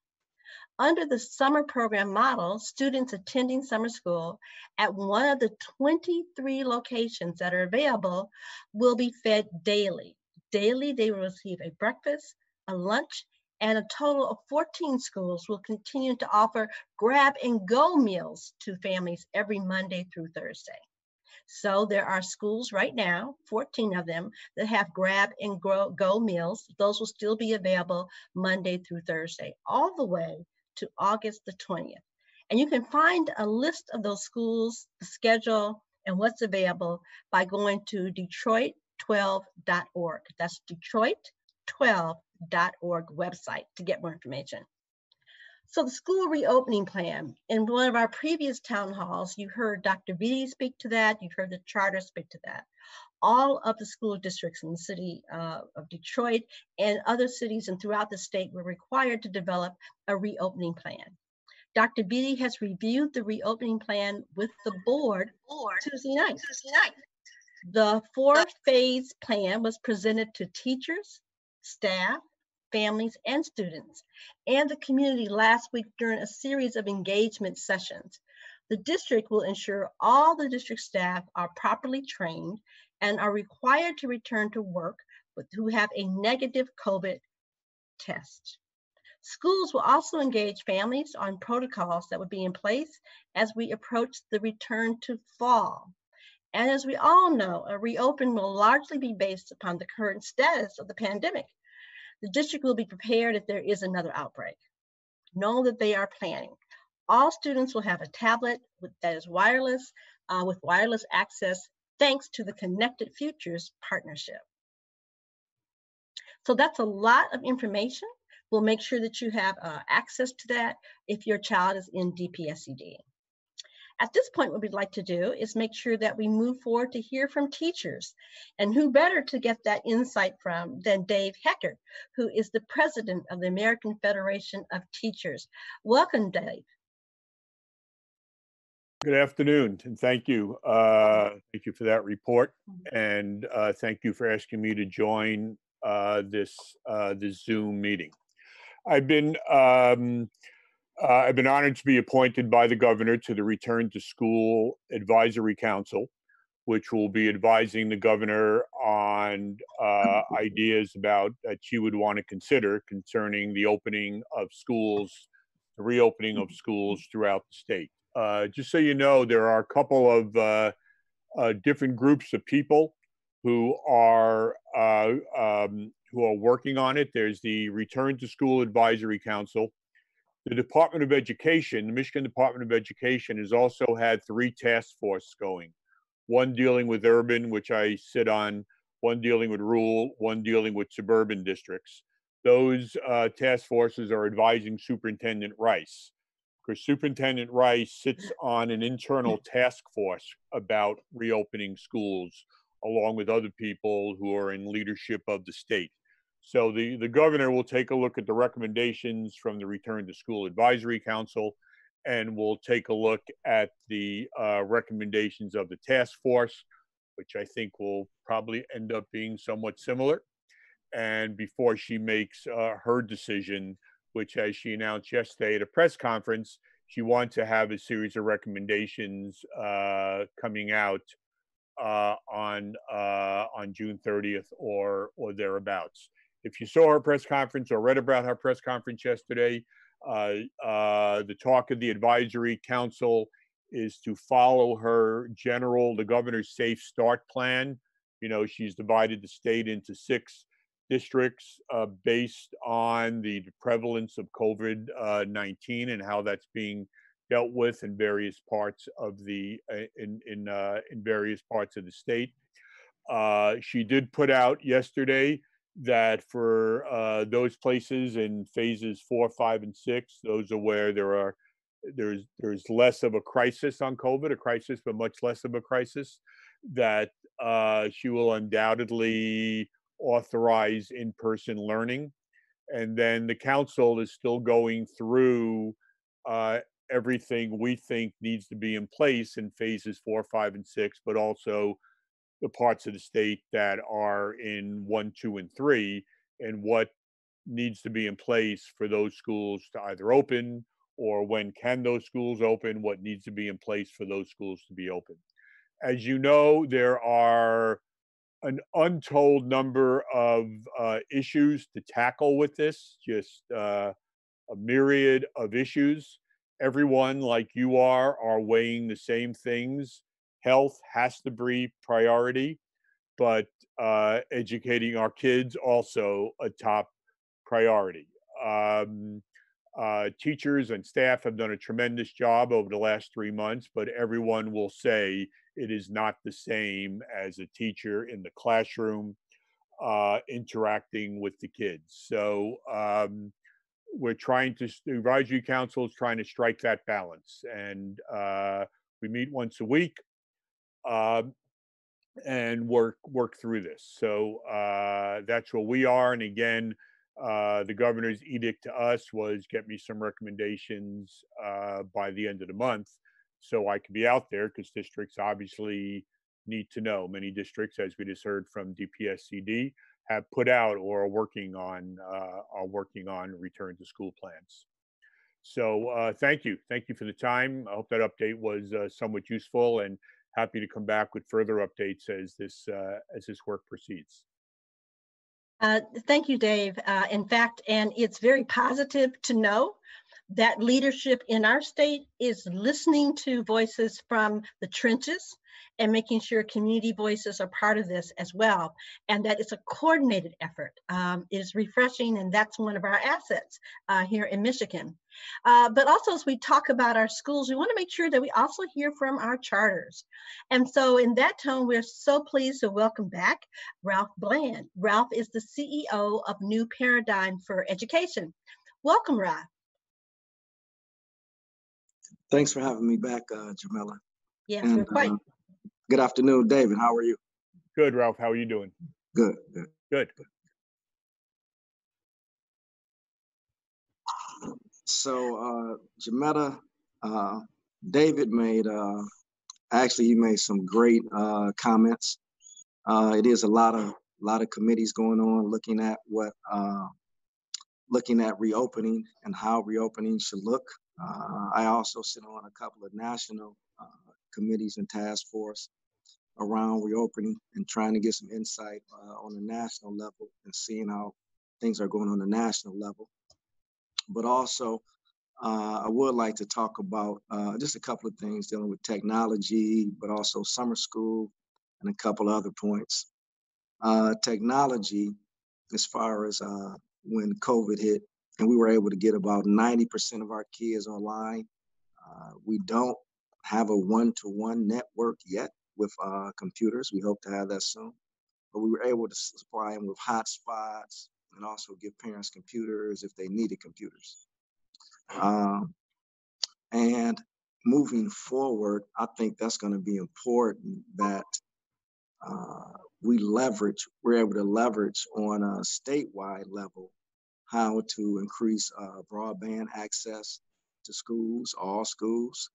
Under the summer program model, students attending summer school at one of the 23 locations that are available will be fed daily. Daily, they will receive a breakfast, a lunch, and a total of 14 schools will continue to offer grab and go meals to families every Monday through Thursday. So there are schools right now, 14 of them, that have grab and go meals. Those will still be available Monday through Thursday, all the way to August the 20th. And you can find a list of those schools, the schedule, and what's available by going to detroitk12.org. That's detroitk12.org website to get more information. So the school reopening plan, in one of our previous town halls, you heard Dr. Vitti speak to that, you've heard the charter speak to that. All of the school districts in the city uh, of Detroit and other cities and throughout the state were required to develop a reopening plan. Dr. Vitti has reviewed the reopening plan with the board, board Tuesday night. Tuesday night. The four phase plan was presented to teachers, staff, families, and students, and the community last week during a series of engagement sessions. The district will ensure all the district staff are properly trained and are required to return to work with who have a negative COVID test. Schools will also engage families on protocols that would be in place as we approach the return to fall. And as we all know, a reopen will largely be based upon the current status of the pandemic. The district will be prepared if there is another outbreak. Know that they are planning. All students will have a tablet with, that is wireless uh, with wireless access thanks to the Connected Futures partnership. So that's a lot of information. We'll make sure that you have uh, access to that if your child is in DPSCD. At this point, what we'd like to do is make sure that we move forward to hear from teachers. And who better to get that insight from than Dave Hecker, who is the president of the American Federation of Teachers. Welcome, Dave. Good afternoon, and thank you. Uh, thank you for that report, and uh, thank you for asking me to join uh, this uh, this Zoom meeting. I've been um, uh, I've been honored to be appointed by the governor to the Return to School Advisory Council, which will be advising the governor on uh, ideas about that she would want to consider concerning the opening of schools, the reopening of schools throughout the state. Uh, just so you know, there are a couple of uh, uh, different groups of people who are uh, um, who are working on it. There's the Return to School Advisory Council the Department of Education, the Michigan Department of Education, has also had three task forces going. One dealing with urban, which I sit on, one dealing with rural, one dealing with suburban districts. Those uh, task forces are advising Superintendent Rice, because Superintendent Rice sits on an internal task force about reopening schools, along with other people who are in leadership of the state. So the, the governor will take a look at the recommendations from the Return to School Advisory Council and we'll take a look at the uh, recommendations of the task force, which I think will probably end up being somewhat similar. And before she makes uh, her decision, which as she announced yesterday at a press conference, she wants to have a series of recommendations uh, coming out uh, on uh, on June 30th or or thereabouts. If you saw her press conference or read about her press conference yesterday, uh, uh, the talk of the advisory council is to follow her general, the governor's safe start plan. You know, she's divided the state into six districts uh, based on the prevalence of COVID uh, 19 and how that's being dealt with in various parts of the uh, in in uh, in various parts of the state. Uh, she did put out yesterday that for uh, those places in phases four, five, and six, those are where there are there's there's less of a crisis on COVID, a crisis, but much less of a crisis. That uh, she will undoubtedly authorize in-person learning, and then the council is still going through uh, everything we think needs to be in place in phases four, five, and six, but also the parts of the state that are in one, two, and three, and what needs to be in place for those schools to either open or when can those schools open, what needs to be in place for those schools to be open. As you know, there are an untold number of uh, issues to tackle with this, just uh, a myriad of issues. Everyone, like you are, are weighing the same things health has to be priority, but uh, educating our kids also a top priority. Um, uh, teachers and staff have done a tremendous job over the last three months, but everyone will say it is not the same as a teacher in the classroom uh, interacting with the kids. So um, we're trying to, the advisory council is trying to strike that balance. And uh, we meet once a week um, and work work through this. So uh, that's where we are. And again, uh, the governor's edict to us was get me some recommendations uh, by the end of the month, so I can be out there because districts obviously need to know. Many districts, as we just heard from DPSCD, have put out or are working on uh, are working on return to school plans. So uh, thank you, thank you for the time. I hope that update was uh, somewhat useful and happy to come back with further updates as this uh, as this work proceeds. Uh, thank you, Dave. Uh, in fact, and it's very positive to know that leadership in our state is listening to voices from the trenches and making sure community voices are part of this as well, and that it's a coordinated effort. Um, is refreshing, and that's one of our assets uh, here in Michigan. Uh, but also, as we talk about our schools, we want to make sure that we also hear from our charters. And so, in that tone, we're so pleased to welcome back Ralph Bland. Ralph is the CEO of New Paradigm for Education. Welcome, Ralph. Thanks for having me back, uh, Jamila. Yes, and, we're quite. Uh, good afternoon, David. How are you? Good, Ralph. How are you doing? Good, good. Good. So, uh, Jametta, uh, David made, uh, actually, he made some great uh, comments. Uh, it is a lot of, lot of committees going on looking at what, uh, looking at reopening and how reopening should look. Uh, I also sit on a couple of national uh, committees and task force around reopening and trying to get some insight uh, on the national level and seeing how things are going on the national level. But also, uh, I would like to talk about uh, just a couple of things dealing with technology, but also summer school and a couple other points. Uh, technology, as far as when COVID hit, and we were able to get about 90% of our kids online. Uh, we don't have a one-to-one network yet with uh, computers. We hope to have that soon. But we were able to supply them with hotspots and also give parents computers if they needed computers. Um, and moving forward, I think that's going to be important that uh, we leverage, we're able to leverage on a statewide level how to increase uh, broadband access to schools, all schools,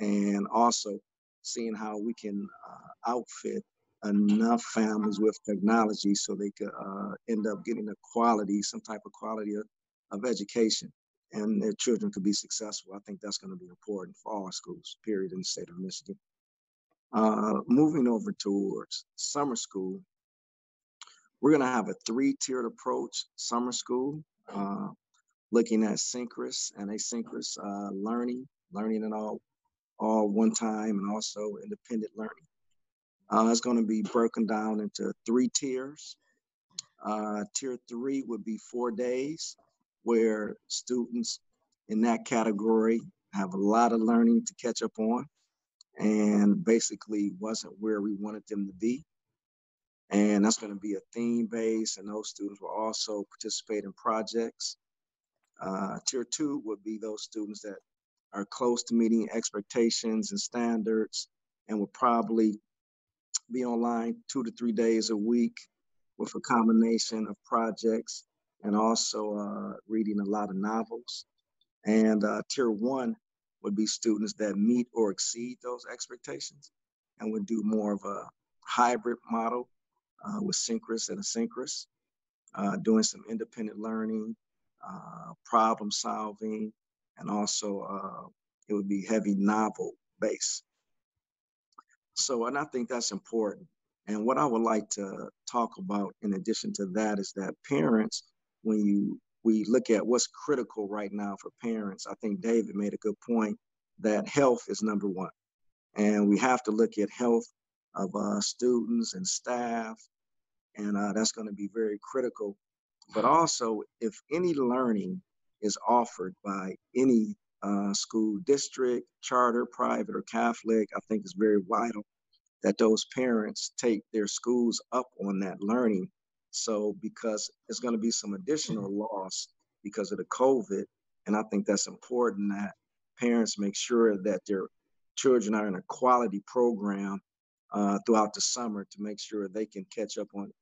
and also seeing how we can uh, outfit enough families with technology so they could uh, end up getting a quality, some type of quality of, of education and their children could be successful. I think that's going to be important for all schools, period, in the state of Michigan. Uh, moving over towards summer school, we're going to have a three-tiered approach summer school uh, looking at synchronous and asynchronous uh, learning, learning in all, all one time and also independent learning. Uh, it's going to be broken down into three tiers. Uh, tier three would be four days, where students in that category have a lot of learning to catch up on, and basically wasn't where we wanted them to be. And that's going to be a theme base, and those students will also participate in projects. Uh, tier two would be those students that are close to meeting expectations and standards and will probably be online two to three days a week with a combination of projects and also uh, reading a lot of novels. And uh, tier one would be students that meet or exceed those expectations and would do more of a hybrid model uh, with synchronous and asynchronous, uh, doing some independent learning, uh, problem solving, and also uh, it would be heavy novel based. So, and I think that's important. And what I would like to talk about in addition to that is that parents, when you we look at what's critical right now for parents, I think David made a good point that health is number one. And we have to look at health of uh, students and staff, and uh, that's going to be very critical. But also, if any learning is offered by any uh, school district, charter, private, or Catholic, I think is very vital that those parents take their schools up on that learning. So, because it's going to be some additional loss because of the COVID, and I think that's important that parents make sure that their children are in a quality program uh, throughout the summer to make sure they can catch up on,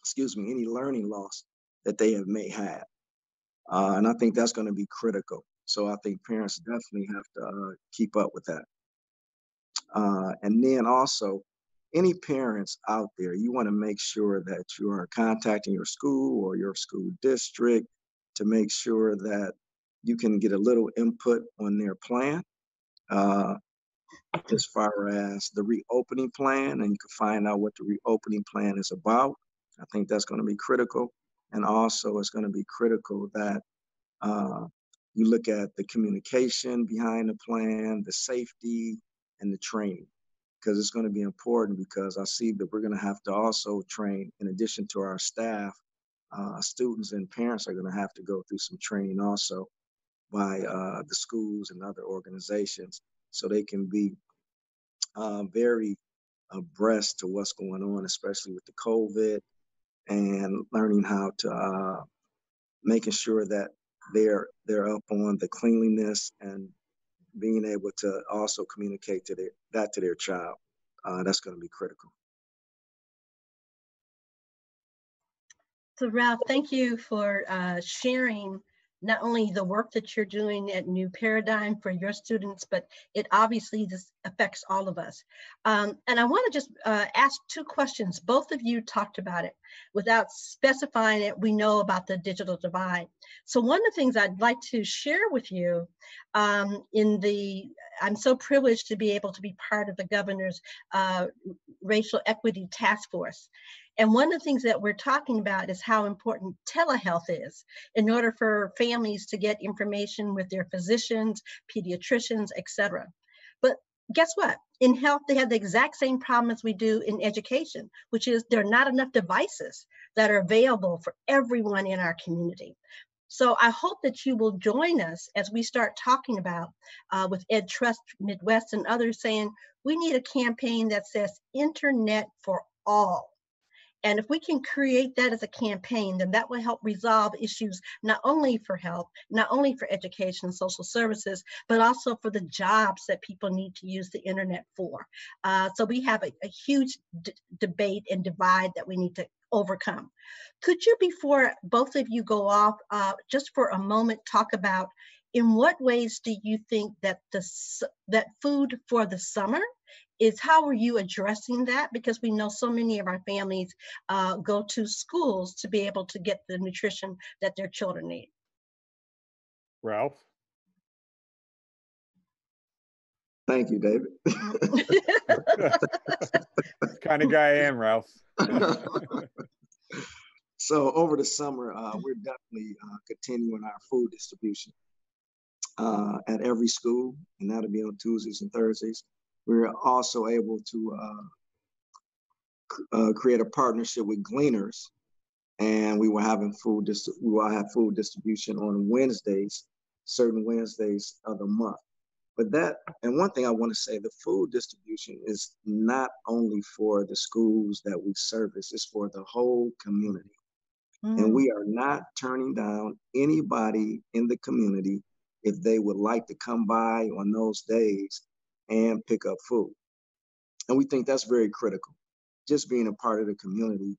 excuse me, any learning loss that they have may have. Uh, and I think that's going to be critical. So I think parents definitely have to uh, keep up with that. Uh, and then also, any parents out there, you want to make sure that you are contacting your school or your school district to make sure that you can get a little input on their plan uh, as far as the reopening plan, and you can find out what the reopening plan is about. I think that's going to be critical. And also, it's going to be critical that uh, you look at the communication behind the plan, the safety, and the training because it's going to be important because I see that we're going to have to also train in addition to our staff, uh, students and parents are going to have to go through some training also by uh, the schools and other organizations so they can be uh, very abreast to what's going on, especially with the COVID and learning how to uh, making sure that they're they're up on the cleanliness and being able to also communicate to their, that to their child. Uh, that's going to be critical. So Ralph, thank you for uh, sharing not only the work that you're doing at New Paradigm for your students, but it obviously this affects all of us. Um, and I want to just uh, ask two questions. Both of you talked about it. Without specifying it, we know about the digital divide. So one of the things I'd like to share with you um, in the, I'm so privileged to be able to be part of the governor's uh, racial equity task force. And one of the things that we're talking about is how important telehealth is in order for families to get information with their physicians, pediatricians, etc. But guess what? In health, they have the exact same problem as we do in education, which is there are not enough devices that are available for everyone in our community. So I hope that you will join us as we start talking about uh, with Ed Trust Midwest and others saying we need a campaign that says internet for all and if we can create that as a campaign, then that will help resolve issues not only for health, not only for education and social services, but also for the jobs that people need to use the internet for. Uh, so we have a, a huge debate and divide that we need to overcome. Could you, before both of you go off, uh, just for a moment, talk about in what ways do you think that the that food for the summer is how are you addressing that? Because we know so many of our families uh, go to schools to be able to get the nutrition that their children need. Ralph? Thank you, David. kind of guy I am, Ralph. so over the summer, uh, we're definitely uh, continuing our food distribution uh, at every school, and that'll be on Tuesdays and Thursdays we were also able to uh, uh, create a partnership with Gleaners, and we were having food. we will have food distribution on Wednesdays. certain Wednesdays of the month. But that, and one thing I want to say, the food distribution is not only for the schools that we service, it's for the whole community. Mm. And we are not turning down anybody in the community if they would like to come by on those days and pick up food. And we think that's very critical. Just being a part of the community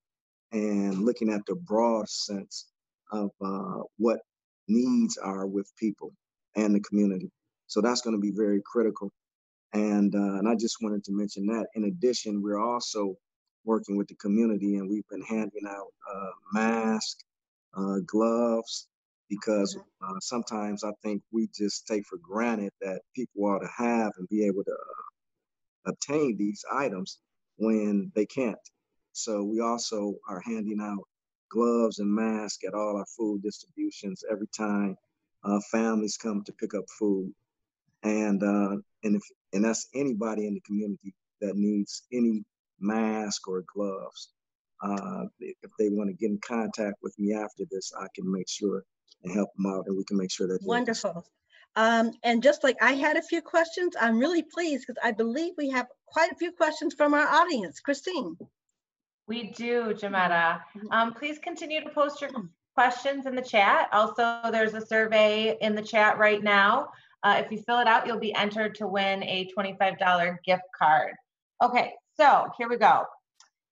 and looking at the broad sense of uh, what needs are with people and the community. So that's going to be very critical. And, uh, and I just wanted to mention that. In addition, we're also working with the community and we've been handing out uh, masks, uh, gloves, because uh, sometimes I think we just take for granted that people ought to have and be able to uh, obtain these items when they can't. So we also are handing out gloves and masks at all our food distributions every time uh, families come to pick up food. And uh, and if and that's anybody in the community that needs any mask or gloves. Uh, if they want to get in contact with me after this, I can make sure and help them out, and we can make sure that wonderful. Um, and just like I had a few questions, I'm really pleased because I believe we have quite a few questions from our audience. Christine. We do, Jametta. Mm-hmm. Um, please continue to post your questions in the chat. Also, there's a survey in the chat right now. Uh, if you fill it out, you'll be entered to win a $25 gift card. Okay, so here we go.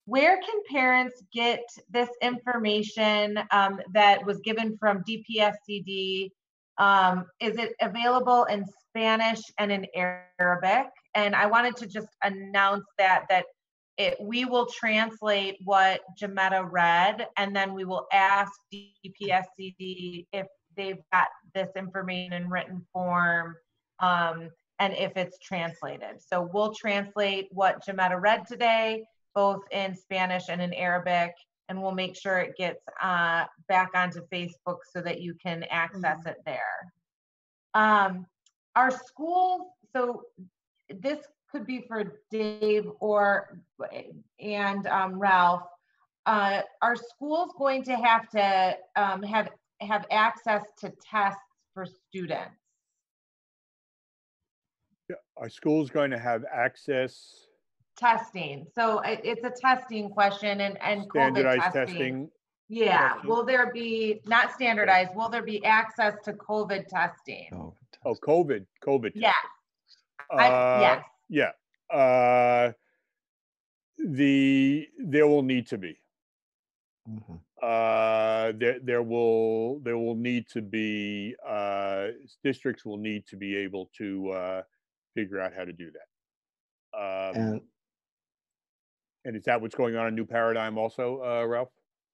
Where can parents get this information um, that was given from DPSCD? Um, is it available in Spanish and in Arabic? And I wanted to just announce that that it, we will translate what Jametta read, and then we will ask DPSCD if they've got this information in written form um, and if it's translated. So we'll translate what Jametta read today, both in Spanish and in Arabic, and we'll make sure it gets uh, back onto Facebook so that you can access mm-hmm. it there. Um, our schools, so this could be for Dave or and um, Ralph. Uh, are schools going to have to um, have have access to tests for students? Yeah, Are schools going to have access, Testing. So it, it's a testing question and and COVID testing. testing? Yeah. testing? Will there be not standardized? Will there be access to COVID testing? Oh, COVID, COVID. Yes. I, Uh, yes. Yeah, uh, the, there will need to be. Uh, there, there will, there will need to be, uh, districts will need to be able to, uh, figure out how to do that. Um, And and is that what's going on in New Paradigm also, uh, Ralph?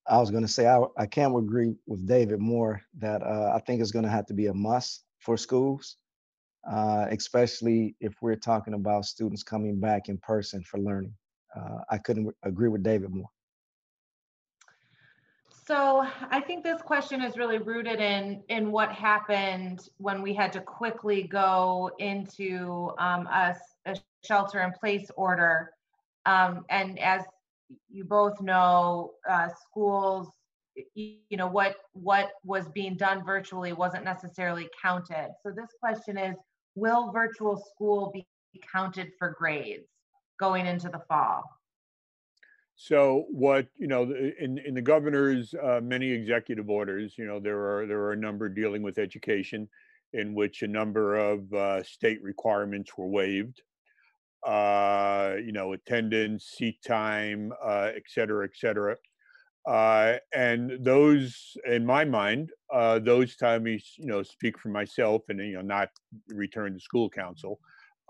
I was gonna say, I, I can't agree with David more that, uh, I think it's gonna have to be a must for schools. Uh, especially if we're talking about students coming back in person for learning. Uh, I couldn't agree with David more. So I think this question is really rooted in in what happened when we had to quickly go into um, a, a shelter in place order. Um, and as you both know, uh, schools, you, know, what what was being done virtually wasn't necessarily counted. So this question is, will virtual school be counted for grades going into the fall? So what, you know, in, in the governor's uh, many executive orders, you know, there are, there are a number dealing with education in which a number of uh, state requirements were waived. Uh, you know, attendance, seat time, uh, et cetera, et cetera. Uh, and those, in my mind, uh, those times, you know, speak for myself and, you know, not return to school council,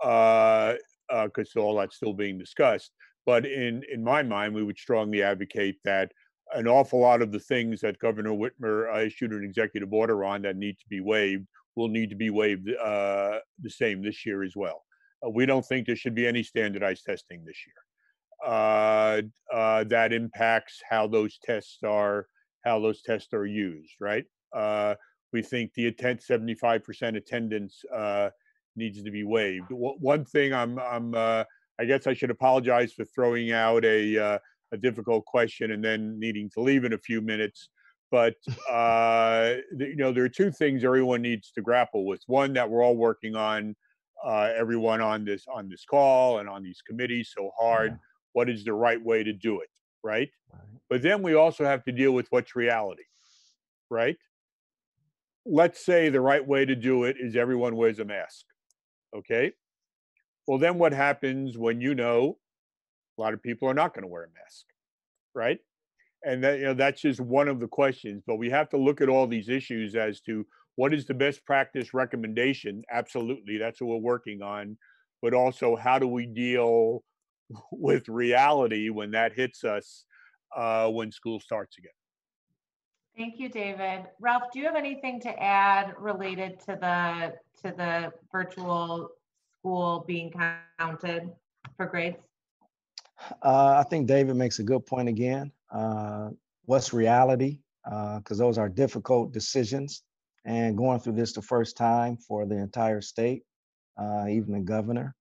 because all that's still being discussed. But in, in my mind, we would strongly advocate that an awful lot of the things that Governor Whitmer uh, issued an executive order on that need to be waived will need to be waived uh, the same this year as well. Uh, we don't think there should be any standardized testing this year. Uh, uh, that impacts how those tests are how those tests are used, right? Uh, we think the attend 75% attendance uh, needs to be waived. W- one thing I'm I'm uh, I guess I should apologize for throwing out a uh, a difficult question and then needing to leave in a few minutes. but uh, you know there are two things everyone needs to grapple with. One that we're all working on, uh, everyone on this on this call and on these committees so hard. Yeah. What is the right way to do it, right? Right. But then we also have to deal with what's reality, right? Let's say the right way to do it is everyone wears a mask. Okay. Well, then what happens when you know a lot of people are not going to wear a mask, right? And that you know that's just one of the questions. But we have to look at all these issues as to what is the best practice recommendation. Absolutely, that's what we're working on. But also, how do we deal with reality when that hits us uh, when school starts again? Thank you, David. Ralph, do you have anything to add related to the to the virtual school being counted for grades? Uh, I think David makes a good point again. Uh, what's reality? Because those are difficult decisions. And going through this the first time for the entire state, uh, even the governor,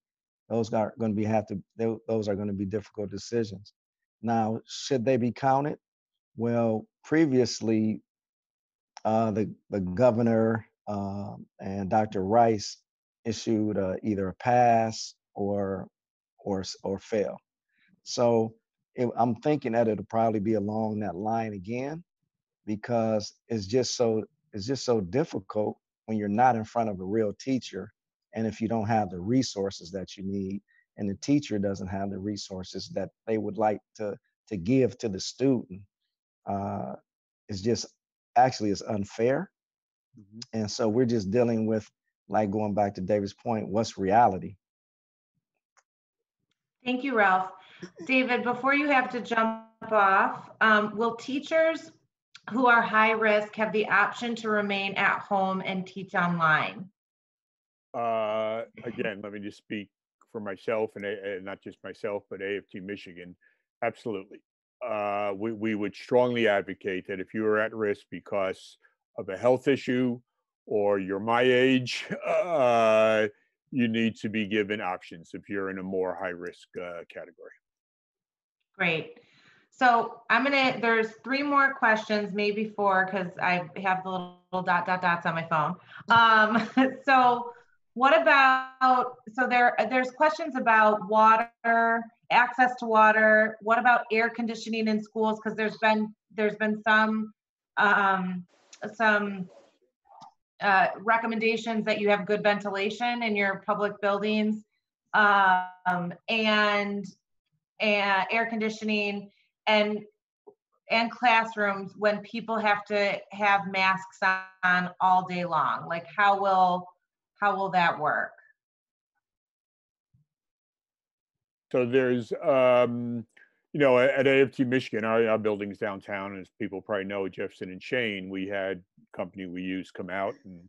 those are going to be have to. tho- Those are going to be difficult decisions. Now, should they be counted? Well, previously, uh, the the governor uh, and Dr. Rice issued either a pass or or or fail. So it, I'm thinking that it'll probably be along that line again, because it's just so it's just so difficult when you're not in front of a real teacher, and if you don't have the resources that you need, and the teacher doesn't have the resources that they would like to to give to the student, uh, it's just actually it's unfair. And so we're just dealing with like going back to David's point, what's reality? Thank you, Ralph. David, before you have to jump off, um, will teachers who are high risk have the option to remain at home and teach online? Uh, again, let me just speak for myself and, A- and not just myself, but AFT Michigan. Absolutely. Uh, we, we would strongly advocate that if you are at risk because of a health issue or you're my age, uh, you need to be given options if you're in a more high risk uh, category. Great. So I'm gonna, there's three more questions, maybe four, because I have the little dot, dot, dots on my phone. Um, so what about, so there, there's questions about water, access to water. What about air conditioning in schools? Because there's been, there's been some, um, some uh, recommendations that you have good ventilation in your public buildings. Um, and and air conditioning and and classrooms when people have to have masks on all day long like how will how will that work So there's, um, you know, at AFT Michigan, our, our buildings downtown, as people probably know, Jefferson and Chene, we had company we use come out and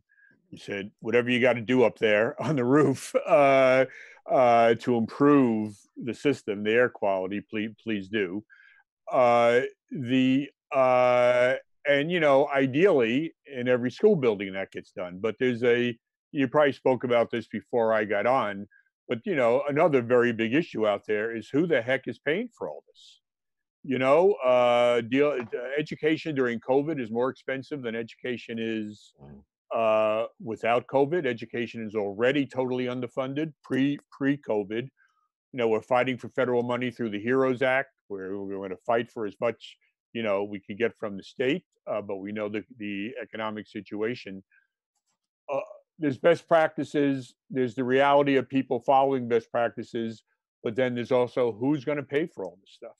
said, whatever you got to do up there on the roof uh, uh, to improve the system, the air quality, please, please do. Uh, the uh, and you know, ideally, in every school building that gets done. But there's a you probably spoke about this before I got on but you know, another very big issue out there is who the heck is paying for all this? You know, uh, deal uh, education during COVID is more expensive than education is uh, without COVID. Education is already totally underfunded pre pre COVID. You know, we're fighting for federal money through the HEROES Act, where we're going to fight for as much you know we can get from the state, uh, but we know the the economic situation. Uh, there's best practices there's the reality of people following best practices but then there's also who's going to pay for all this stuff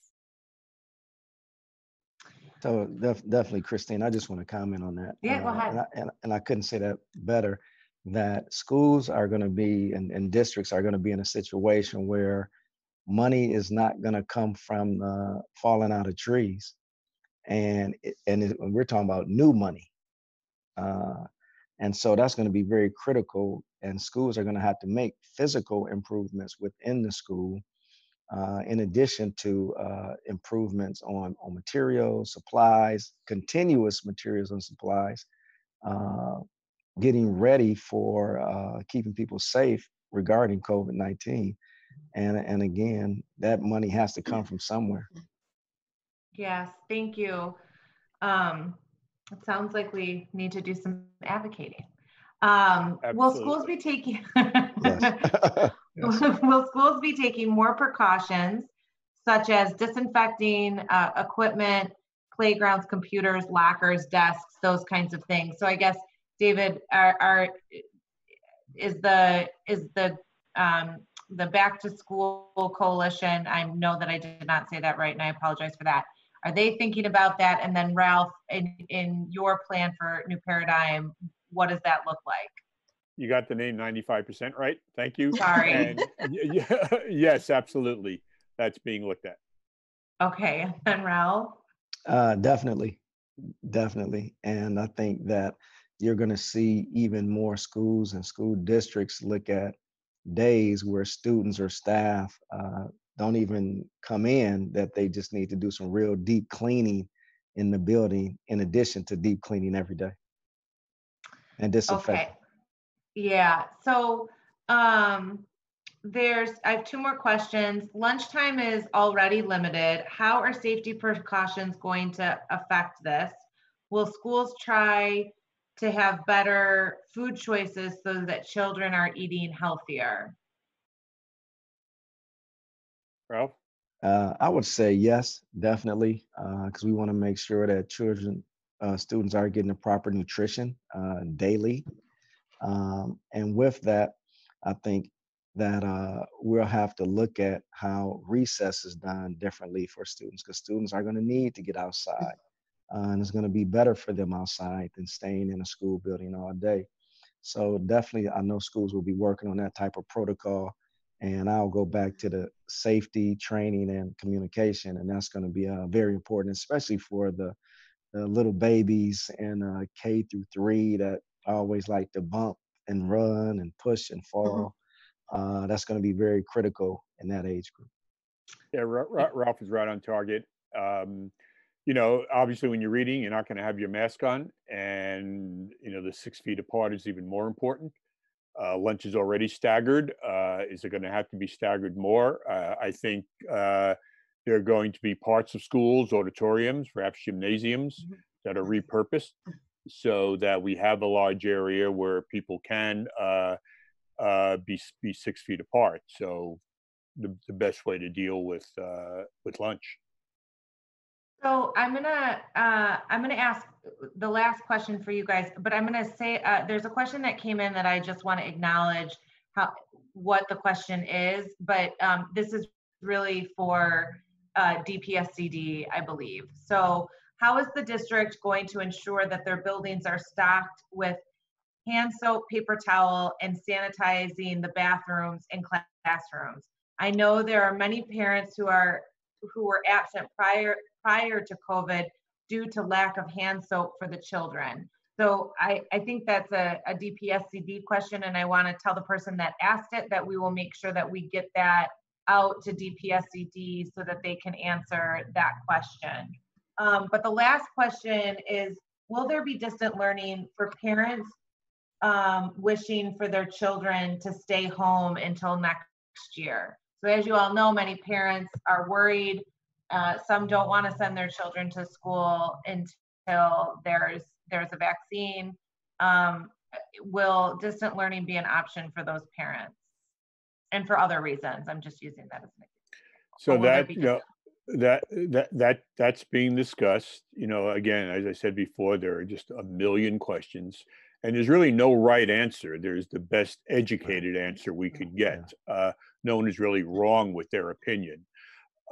So def- definitely, Christine, I just want to comment on that. Yeah, go Uh, ahead. And I, and, and I couldn't say that better, that schools are going to be, and, and districts are going to be in a situation where money is not going to come from uh, falling out of trees. And, it- and it- we're talking about new money. Uh, and so that's going to be very critical and schools are going to have to make physical improvements within the school uh, in addition to uh, improvements on, on materials, supplies, continuous materials and supplies, uh, getting ready for uh, keeping people safe regarding COVID 19. And, and again, that money has to come from somewhere. yes thank you um It sounds like we need to do some advocating. Um, will schools be taking will schools be taking more precautions such as disinfecting uh, equipment, playgrounds, computers, lockers, desks, those kinds of things. So I guess David, are, are is the is the um, the Back to School Coalition? I know that I did not say that right, and I apologize for that. Are they thinking about that? And then Ralph, in in your plan for New Paradigm, what does that look like? You got the name 95% right. Thank you. Sorry. And yeah, yes, absolutely. That's being looked at. Okay, and Ralph? Uh, definitely, definitely. And I think that you're going to see even more schools and school districts look at days where students or staff uh, don't even come in, that they just need to do some real deep cleaning in the building in addition to deep cleaning every day and disinfect. Okay. Yeah. So um, there's, I have two more questions. Lunchtime is already limited. How are safety precautions going to affect this? Will schools try to have better food choices so that children are eating healthier? Ralph? Uh, I would say yes, definitely, because uh, we want to make sure that children, uh, students are getting the proper nutrition uh, daily. Um, and with that, I think that uh, we'll have to look at how recess is done differently for students, because students are going to need to get outside. Uh, and it's going to be better for them outside than staying in a school building all day. So definitely, I know schools will be working on that type of protocol and I'll go back to the safety training and communication, and that's going to be uh, very important, especially for the, the little babies in uh, K through three that always like to bump and run and push and mm-hmm. fall. Mm-hmm. Uh, that's going to be very critical in that age group. Yeah, Ralph is right on target. Um, you know, obviously, when you're reading, you're not going to have your mask on, and you know the six feet apart is even more important. Uh, lunch is already staggered. Uh, is it going to have to be staggered more? Uh, I think uh, there are going to be parts of schools, auditoriums, perhaps gymnasiums mm-hmm. that are repurposed so that we have a large area where people can uh, uh, be be six feet apart. So the, the best way to deal with with lunch. So I'm gonna uh, I'm gonna ask the last question for you guys, but I'm gonna say uh, there's a question that came in that I just want to acknowledge how what the question is, but um, this is really for uh, DPSCD, I believe. So how is the district going to ensure that their buildings are stocked with hand soap, paper towel, and sanitizing the bathrooms and classrooms? I know there are many parents who are who were absent prior prior to COVID due to lack of hand soap for the children. So I, I think that's a, a DPSCD question, and I want to tell the person that asked it that we will make sure that we get that out to DPSCD so that they can answer that question. Um, but the last question is, will there be distant learning for parents um, wishing for their children to stay home until next year? So as you all know, many parents are worried uh, some don't want to send their children to school until there's there's a vaccine. Um, will distant learning be an option for those parents? And for other reasons, I'm just using that as an example. So that you know, that that that that's being discussed. You know, again, as I said before, there are just a million questions, and there's really no right answer. There's the best educated answer we could get. Uh, no one is really wrong with their opinion.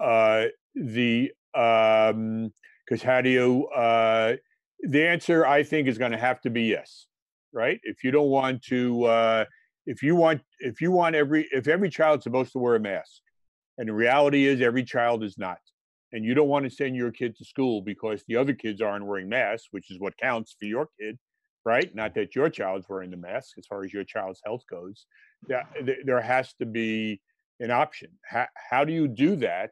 Uh, the um because how do you uh the answer i think is going to have to be yes right? If you don't want to uh if you want if you want every if every child's supposed to wear a mask and the reality is every child is not and you don't want to send your kid to school because the other kids aren't wearing masks which is what counts for your kid right? Not that your child's wearing the mask as far as your child's health goes. There has to be an option. How, how do you do that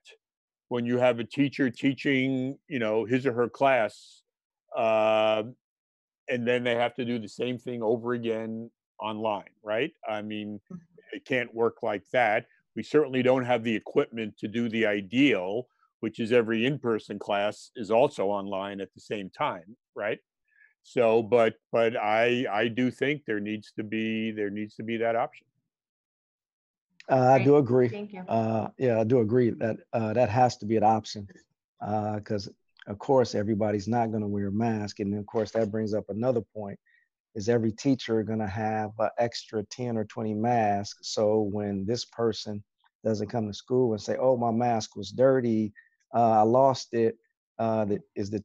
when you have a teacher teaching, you know, his or her class, uh, and then they have to do the same thing over again online, right? I mean, mm-hmm. it can't work like that. We certainly don't have the equipment to do the ideal, which is every in person class is also online at the same time, right? So, but but I I do think there needs to be there needs to be that option. Uh, I do agree. Thank you. Uh, yeah, I do agree that uh, that has to be an option because, of course, everybody's not going to wear a mask, and of course that brings up another point: is every teacher going to have an extra ten or twenty masks? So when this person doesn't come to school and say, "Oh, my mask was dirty, uh, I lost it," uh, that is the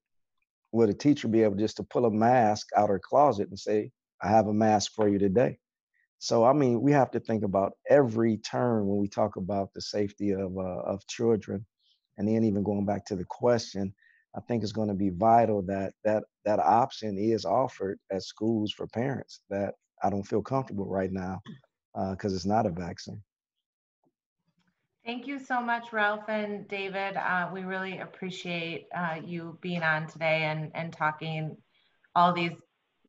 would a teacher be able just to pull a mask out of her closet and say, "I have a mask for you today"? So I mean, we have to think about every turn when we talk about the safety of uh, of children, and then even going back to the question, I think it's going to be vital that that that option is offered at schools for parents that I don't feel comfortable right now because it's not a vaccine. Thank you so much, Ralph and David. Uh, we really appreciate uh, you being on today and, and talking all these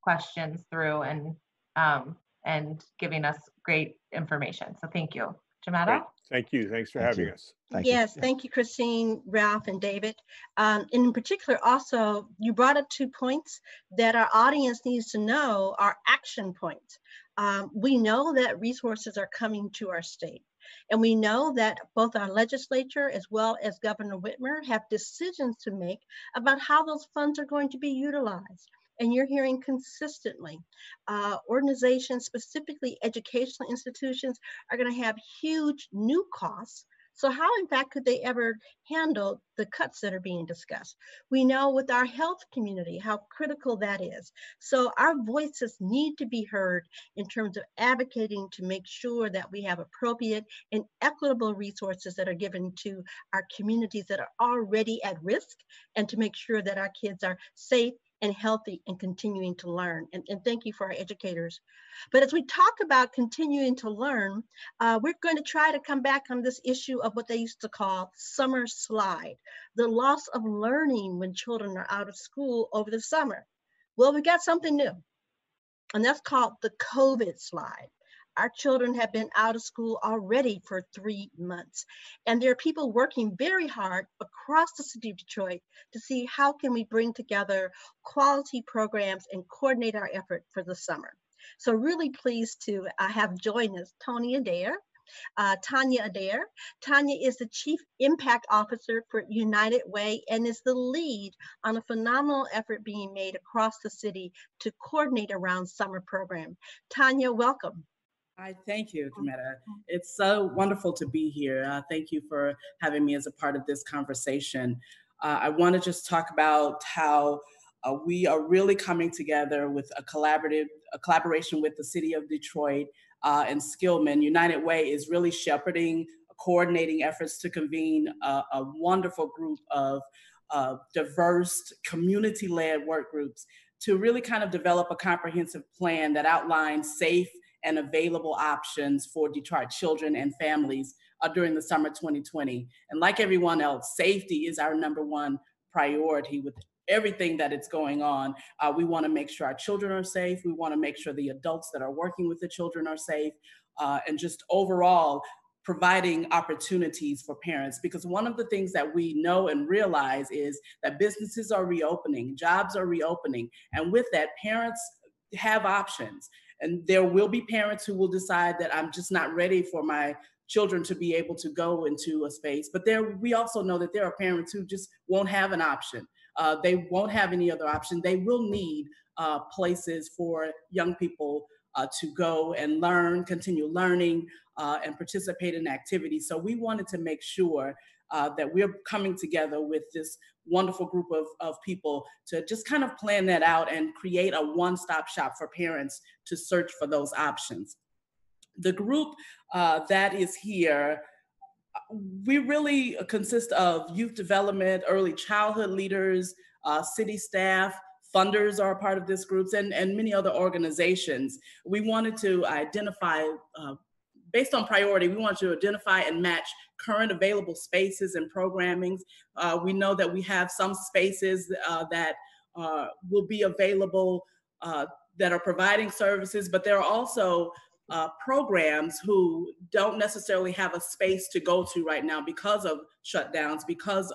questions through and um, and giving us great information. So thank you. Jametta? Great. Thank you. Thanks for Thank having you. us. Thank you. Yes, thank you, Christine, Ralph, and David. Um, in particular, also, you brought up two points that our audience needs to know are action points. Um, we know that resources are coming to our state. And we know that both our legislature as well as Governor Whitmer have decisions to make about how those funds are going to be utilized. And you're hearing consistently, uh, organizations, specifically educational institutions, are going to have huge new costs so how in fact could they ever handle the cuts that are being discussed? We know with our health community how critical that is. So our voices need to be heard in terms of advocating to make sure that we have appropriate and equitable resources that are given to our communities that are already at risk and to make sure that our kids are safe and healthy and continuing to learn. And, and, thank you for our educators. But as we talk about continuing to learn, uh, we're going to try to come back on this issue of what they used to call summer slide, the loss of learning when children are out of school over the summer. Well, we got something new, and that's called the COVID slide. Our children have been out of school already for three months. And there are people working very hard across the city of Detroit to see how can we bring together quality programs and coordinate our effort for the summer. So really pleased to uh, have join us Tony Adair, uh, Tanya Adair. Tanya is the Chief Impact Officer for United Way and is the lead on a phenomenal effort being made across the city to coordinate around summer program. Tanya, welcome. Hi, thank you, Jametta. It's so wonderful to be here. Uh, thank you for having me as a part of this conversation. Uh, I want to just talk about how uh, we are really coming together with a collaborative, a collaboration with the City of Detroit uh, and Skillman. United Way is really shepherding, coordinating efforts to convene a, a wonderful group of uh, diverse, community-led work groups to really kind of develop a comprehensive plan that outlines safe and available options for Detroit children and families uh, during the summer 2020. And like everyone else, safety is our number one priority with everything that is going on. Uh, we want to make sure our children are safe. We want to make sure the adults that are working with the children are safe. Uh, and just overall, providing opportunities for parents because one of the things that we know and realize is that businesses are reopening, jobs are reopening, and with that, parents have options. And there will be parents who will decide that I'm just not ready for my children to be able to go into a space. But there, we also know that there are parents who just won't have an option. Uh, they won't have any other option. They will need uh, places for young people uh, to go and learn, continue learning, uh, and participate in activities. So we wanted to make sure uh, that we're coming together with this wonderful group of, of people to just kind of plan that out and create a one-stop shop for parents to search for those options. The group uh, that is here, we really consist of youth development, early childhood leaders, uh, city staff, funders are a part of this group, and, and many other organizations. We wanted to identify uh, based on priority, we want to identify and match current available spaces and programmings. Uh, we know that we have some spaces uh, that uh, will be available uh, that are providing services, but there are also uh, programs who don't necessarily have a space to go to right now because of shutdowns, because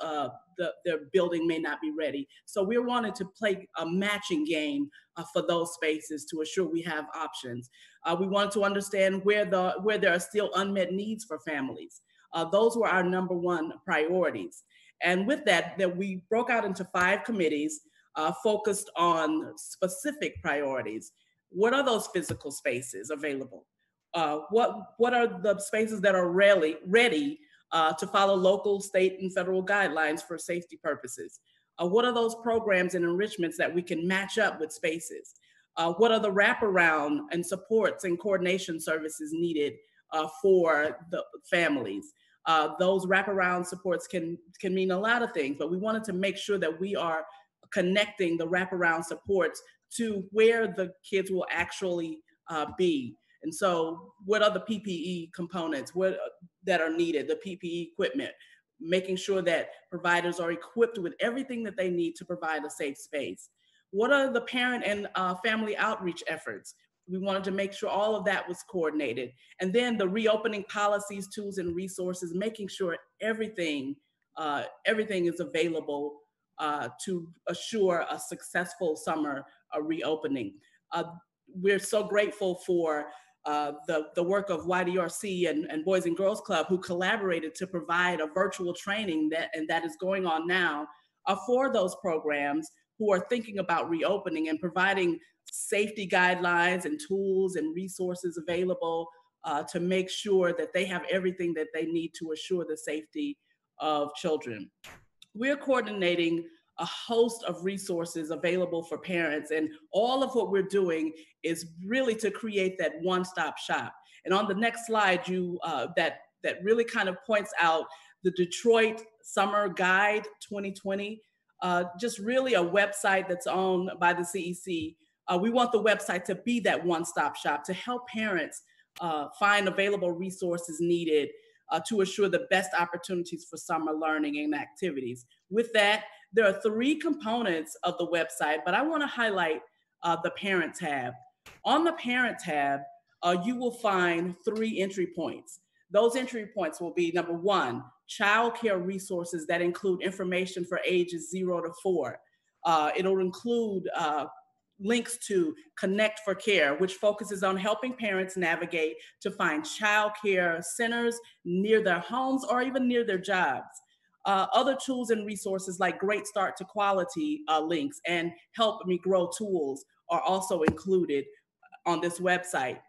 the, their building may not be ready. So we wanted to play a matching game uh, for those spaces to assure we have options. Uh, we wanted to understand where the where there are still unmet needs for families. Uh, those were our number one priorities. And with that, that we broke out into five committees uh, focused on specific priorities. What are those physical spaces available? Uh, what what are the spaces that are ready ready uh, to follow local, state, and federal guidelines for safety purposes? Uh, what are those programs and enrichments that we can match up with spaces? Uh, what are the wraparound and supports and coordination services needed uh, for the families? Uh, those wraparound supports can can mean a lot of things, but we wanted to make sure that we are connecting the wraparound supports to where the kids will actually uh, be. And so, what are the PPE components what, that are needed, the PPE equipment, making sure that providers are equipped with everything that they need to provide a safe space. What are the parent and uh, family outreach efforts? We wanted to make sure all of that was coordinated. And then the reopening policies, tools, and resources, making sure everything, uh, everything is available uh, to assure a successful summer uh, reopening. Uh, we're so grateful for uh, the, the work of YDRC and, and Boys and Girls Club who collaborated to provide a virtual training that, and that is going on now uh, for those programs who are thinking about reopening and providing safety guidelines and tools and resources available uh, to make sure that they have everything that they need to assure the safety of children. We're coordinating a host of resources available for parents. And all of what we're doing is really to create that one-stop shop. And on the next slide, you uh, that that really kind of points out the Detroit Summer Guide 2020, uh, just really a website that's owned by the CEC. Uh, we want the website to be that one-stop shop to help parents uh, find available resources needed uh, to assure the best opportunities for summer learning and activities. With that, there are three components of the website, but I want to highlight uh, the parent tab. On the parent tab, uh, you will find three entry points. Those entry points will be number one, childcare resources that include information for ages zero to four. Uh, it'll include uh, links to Connect for Care, which focuses on helping parents navigate to find childcare centers near their homes or even near their jobs. Uh, other tools and resources like Great Start to Quality uh, links and Help Me Grow tools are also included on this website.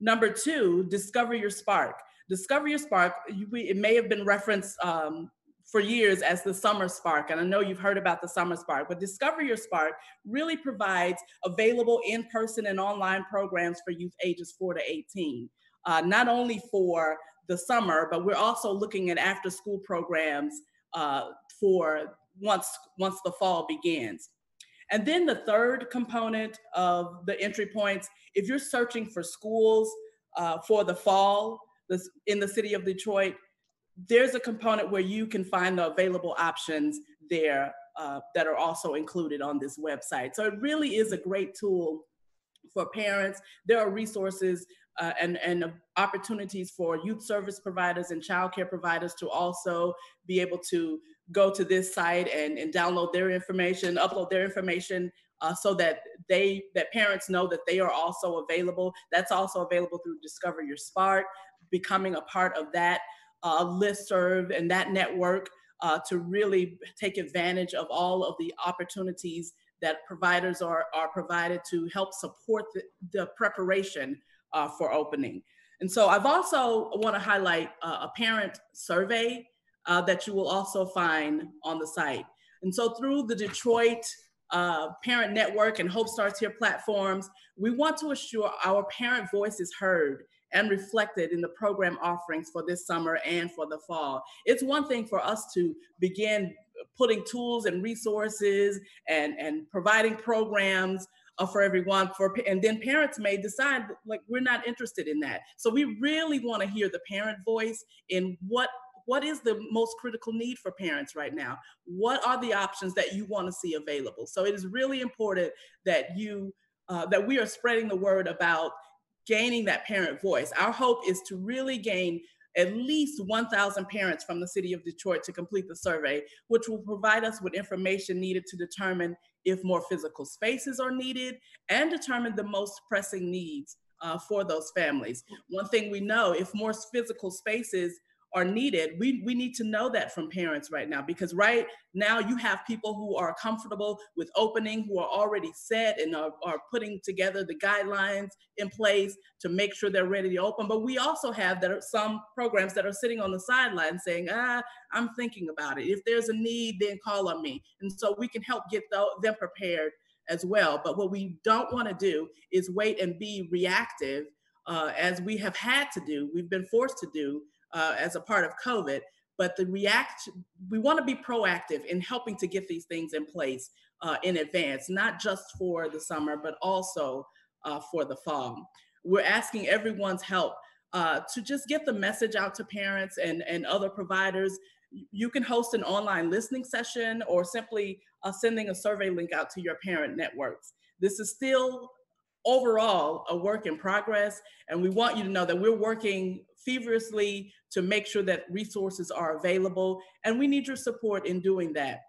Number two, Discover Your Spark. Discover Your Spark, you, it may have been referenced um, for years as the Summer Spark, and I know you've heard about the Summer Spark, but Discover Your Spark really provides available in-person and online programs for youth ages four to 18. Uh, not only for the summer, but we're also looking at after school programs uh, for once once the fall begins. And then the third component of the entry points, if you're searching for schools uh, for the fall this, in the city of Detroit, there's a component where you can find the available options there uh, that are also included on this website. So it really is a great tool for parents. There are resources uh, and, and opportunities for youth service providers and childcare providers to also be able to go to this site and, and download their information, upload their information uh, so that they that parents know that they are also available. That's also available through Discover Your Spark, becoming a part of that uh, listserv and that network uh, to really take advantage of all of the opportunities that providers are, are provided to help support the, the preparation uh, for opening. And so I've also want to highlight uh, a parent survey uh, that you will also find on the site. And so through the Detroit uh, Parent Network and Hope Starts Here platforms, we want to assure our parent voice is heard and reflected in the program offerings for this summer and for the fall. It's one thing for us to begin putting tools and resources and, and providing programs uh, for everyone for and then parents may decide like we're not interested in that. So we really want to hear the parent voice in what what is the most critical need for parents right now? What are the options that you want to see available? So it is really important that you uh, that we are spreading the word about gaining that parent voice. Our hope is to really gain at least 1,000 parents from the city of Detroit to complete the survey, which will provide us with information needed to determine if more physical spaces are needed and determine the most pressing needs uh, for those families. One thing we know, if more physical spaces are needed. We, we need to know that from parents right now because right now you have people who are comfortable with opening, who are already set and are, are putting together the guidelines in place to make sure they're ready to open. But we also have that some programs that are sitting on the sidelines saying, ah, I'm thinking about it. If there's a need, then call on me. And so we can help get them prepared as well. But what we don't want to do is wait and be reactive uh, as we have had to do, we've been forced to do uh, as a part of COVID. But the react, we want to be proactive in helping to get these things in place uh, in advance, not just for the summer, but also uh, for the fall. We're asking everyone's help uh, to just get the message out to parents and, and other providers. You can host an online listening session or simply uh, sending a survey link out to your parent networks. This is still overall a work in progress. And we want you to know that we're working feverishly to make sure that resources are available. And we need your support in doing that.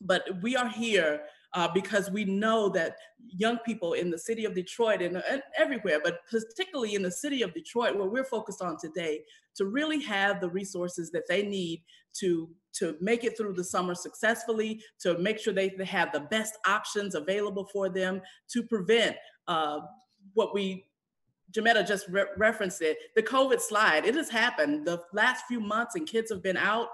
But we are here uh, because we know that young people in the city of Detroit and, and, everywhere, but particularly in the city of Detroit, where we're focused on today, to really have the resources that they need to, to make it through the summer successfully, to make sure they, have the best options available for them to prevent uh, what we Jametta just re- referenced it, the COVID slide. It has happened the last few months, and kids have been out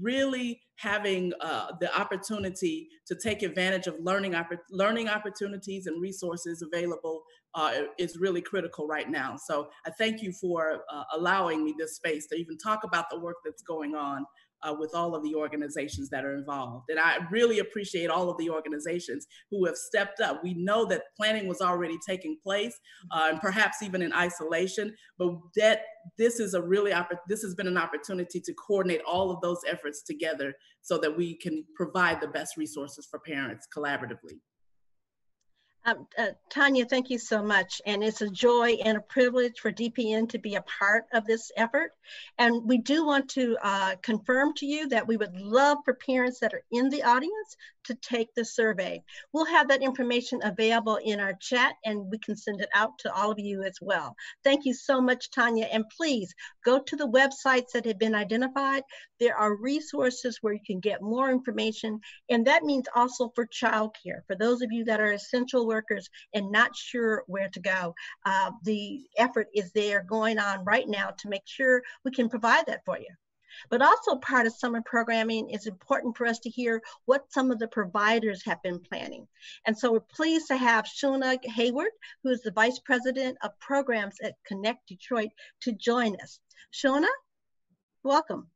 really having uh, the opportunity to take advantage of learning learning opportunities and resources available uh, is really critical right now. So I thank you for uh, allowing me this space to even talk about the work that's going on uh, with all of the organizations that are involved. And I really appreciate all of the organizations who have stepped up. We know that planning was already taking place uh, and perhaps even in isolation, but that this is a really, this has been an opportunity to coordinate all of those efforts together so that we can provide the best resources for parents collaboratively. Um, uh, Tanya, thank you so much. And it's a joy and a privilege for DPN to be a part of this effort. And we do want to uh, confirm to you that we would love for parents that are in the audience to take the survey. We'll have that information available in our chat and we can send it out to all of you as well. Thank you so much, Tanya. And please go to the websites that have been identified. There are resources where you can get more information. And that means also for childcare. For those of you that are essential workers and not sure where to go, uh, the effort is there going on right now to make sure we can provide that for you. But also part of summer programming is important for us to hear what some of the providers have been planning. And so we're pleased to have Shuna Hayward, who is the Vice President of Programs at Connect Detroit, to join us. Shona, welcome.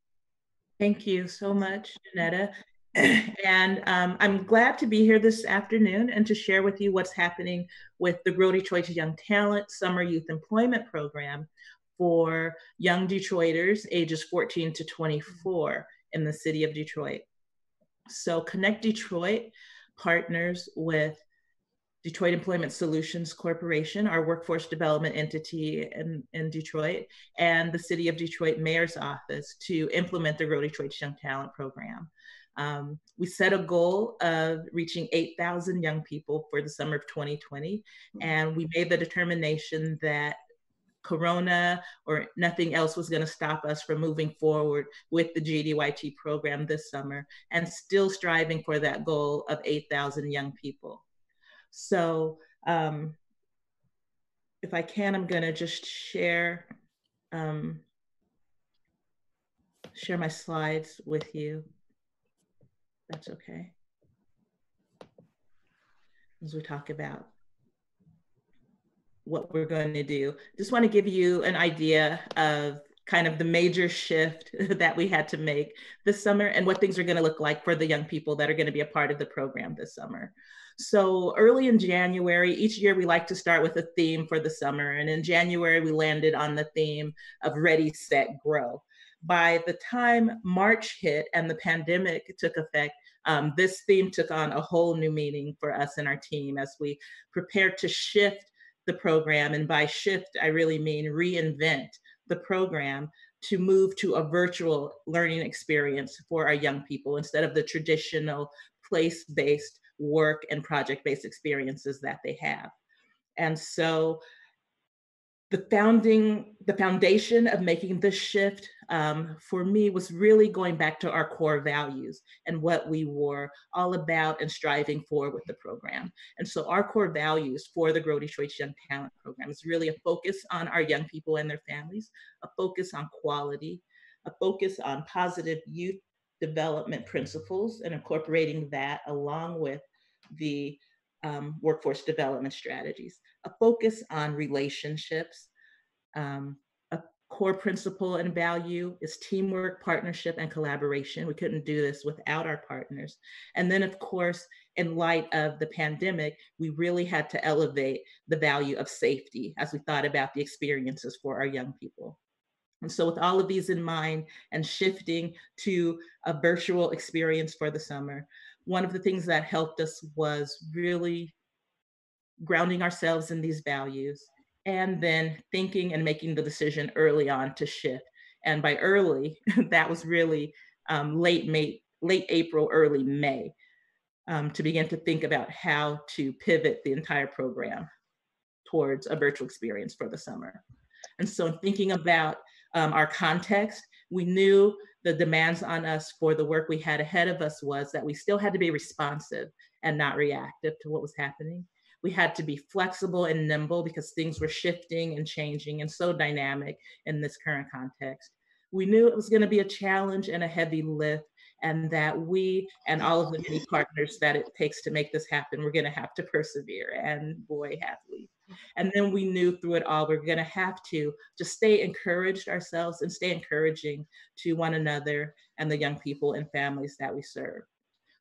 Thank you so much, Jametta. And um, I'm glad to be here this afternoon and to share with you what's happening with the Grow Detroit Young Talent Summer Youth Employment Program, for young Detroiters ages 14 to 24 in the city of Detroit. So Connect Detroit partners with Detroit Employment Solutions Corporation, our workforce development entity in, in Detroit, and the City of Detroit Mayor's Office to implement the Grow Detroit Young Talent Program. Um, we set a goal of reaching 8,000 young people for the summer of 2020, and we made the determination that Corona or nothing else was going to stop us from moving forward with the GDYT program this summer and still striving for that goal of 8,000 young people. So, um, if I can, I'm going to just share um, share my slides with you. That's okay. As we talk about what we're going to do. Just want to give you an idea of kind of the major shift that we had to make this summer and what things are going to look like for the young people that are going to be a part of the program this summer. So early in January, each year we like to start with a theme for the summer. And in January, we landed on the theme of Ready, Set, Grow. By the time March hit and the pandemic took effect, um, this theme took on a whole new meaning for us and our team as we prepared to shift the program, and by shift, I really mean reinvent the program to move to a virtual learning experience for our young people instead of the traditional place based work and project based experiences that they have. And so the founding, the foundation of making this shift um, for me was really going back to our core values and what we were all about and striving for with the program. And so our core values for the Grow Detroit Young Talent Program is really a focus on our young people and their families, a focus on quality, a focus on positive youth development principles and incorporating that along with the um, workforce development strategies, a focus on relationships. Um, a core principle and value is teamwork, partnership, and collaboration. We couldn't do this without our partners. And then, of course, in light of the pandemic, we really had to elevate the value of safety as we thought about the experiences for our young people. And so, with all of these in mind and shifting to a virtual experience for the summer, one of the things that helped us was really grounding ourselves in these values and then thinking and making the decision early on to shift. And by early, that was really um, late May, late April, early May, um, to begin to think about how to pivot the entire program towards a virtual experience for the summer. And so in thinking about um, our context, we knew the demands on us for the work we had ahead of us was that we still had to be responsive and not reactive to what was happening. We had to be flexible and nimble because things were shifting and changing and so dynamic in this current context. We knew it was going to be a challenge and a heavy lift, and that we and all of the many partners that it takes to make this happen, we're going to have to persevere. And boy, have we. And then we knew through it all, we're going to have to just stay encouraged ourselves and stay encouraging to one another and the young people and families that we serve.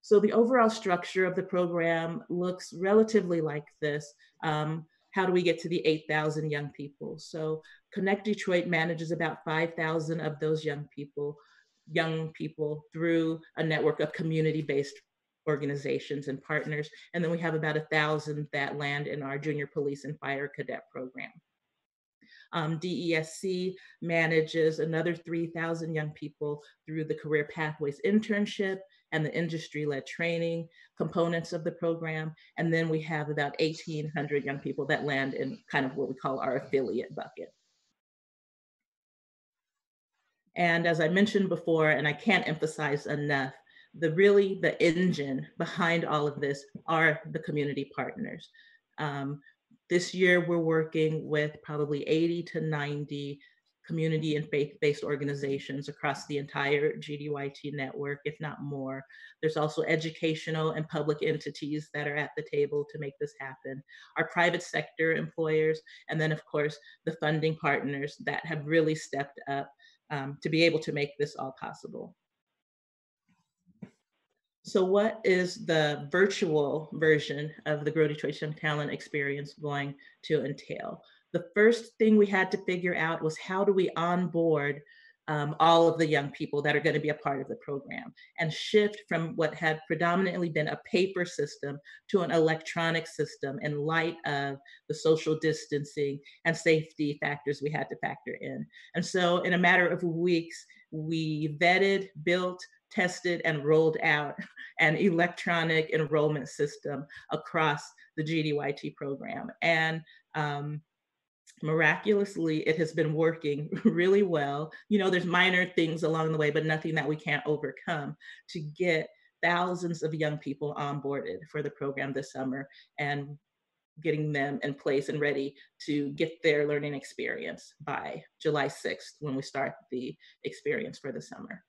So the overall structure of the program looks relatively like this. Um, how do we get to the 8,000 young people? So Connect Detroit manages about 5,000 of those young people, young people through a network of community-based organizations and partners. And then we have about a thousand that land in our junior police and fire cadet program. Um, DESC manages another 3,000 young people through the Career Pathways internship and the industry-led training components of the program. And then we have about 1,800 young people that land in kind of what we call our affiliate bucket. And as I mentioned before, and I can't emphasize enough, the really the engine behind all of this are the community partners. Um, this year, we're working with probably 80 to 90 community and faith-based organizations across the entire GDYT network, if not more. There's also educational and public entities that are at the table to make this happen. Our private sector employers, and then of course, the funding partners that have really stepped up um, to be able to make this all possible. So what is the virtual version of the Detroit Young Talent experience going to entail? The first thing we had to figure out was how do we onboard um, all of the young people that are going to be a part of the program and shift from what had predominantly been a paper system to an electronic system in light of the social distancing and safety factors we had to factor in. And so in a matter of weeks, we vetted, built, tested and rolled out an electronic enrollment system across the GDYT program. And um, miraculously, it has been working really well. You know, there's minor things along the way, but nothing that we can't overcome to get thousands of young people onboarded for the program this summer and getting them in place and ready to get their learning experience by July 6th when we start the experience for the summer.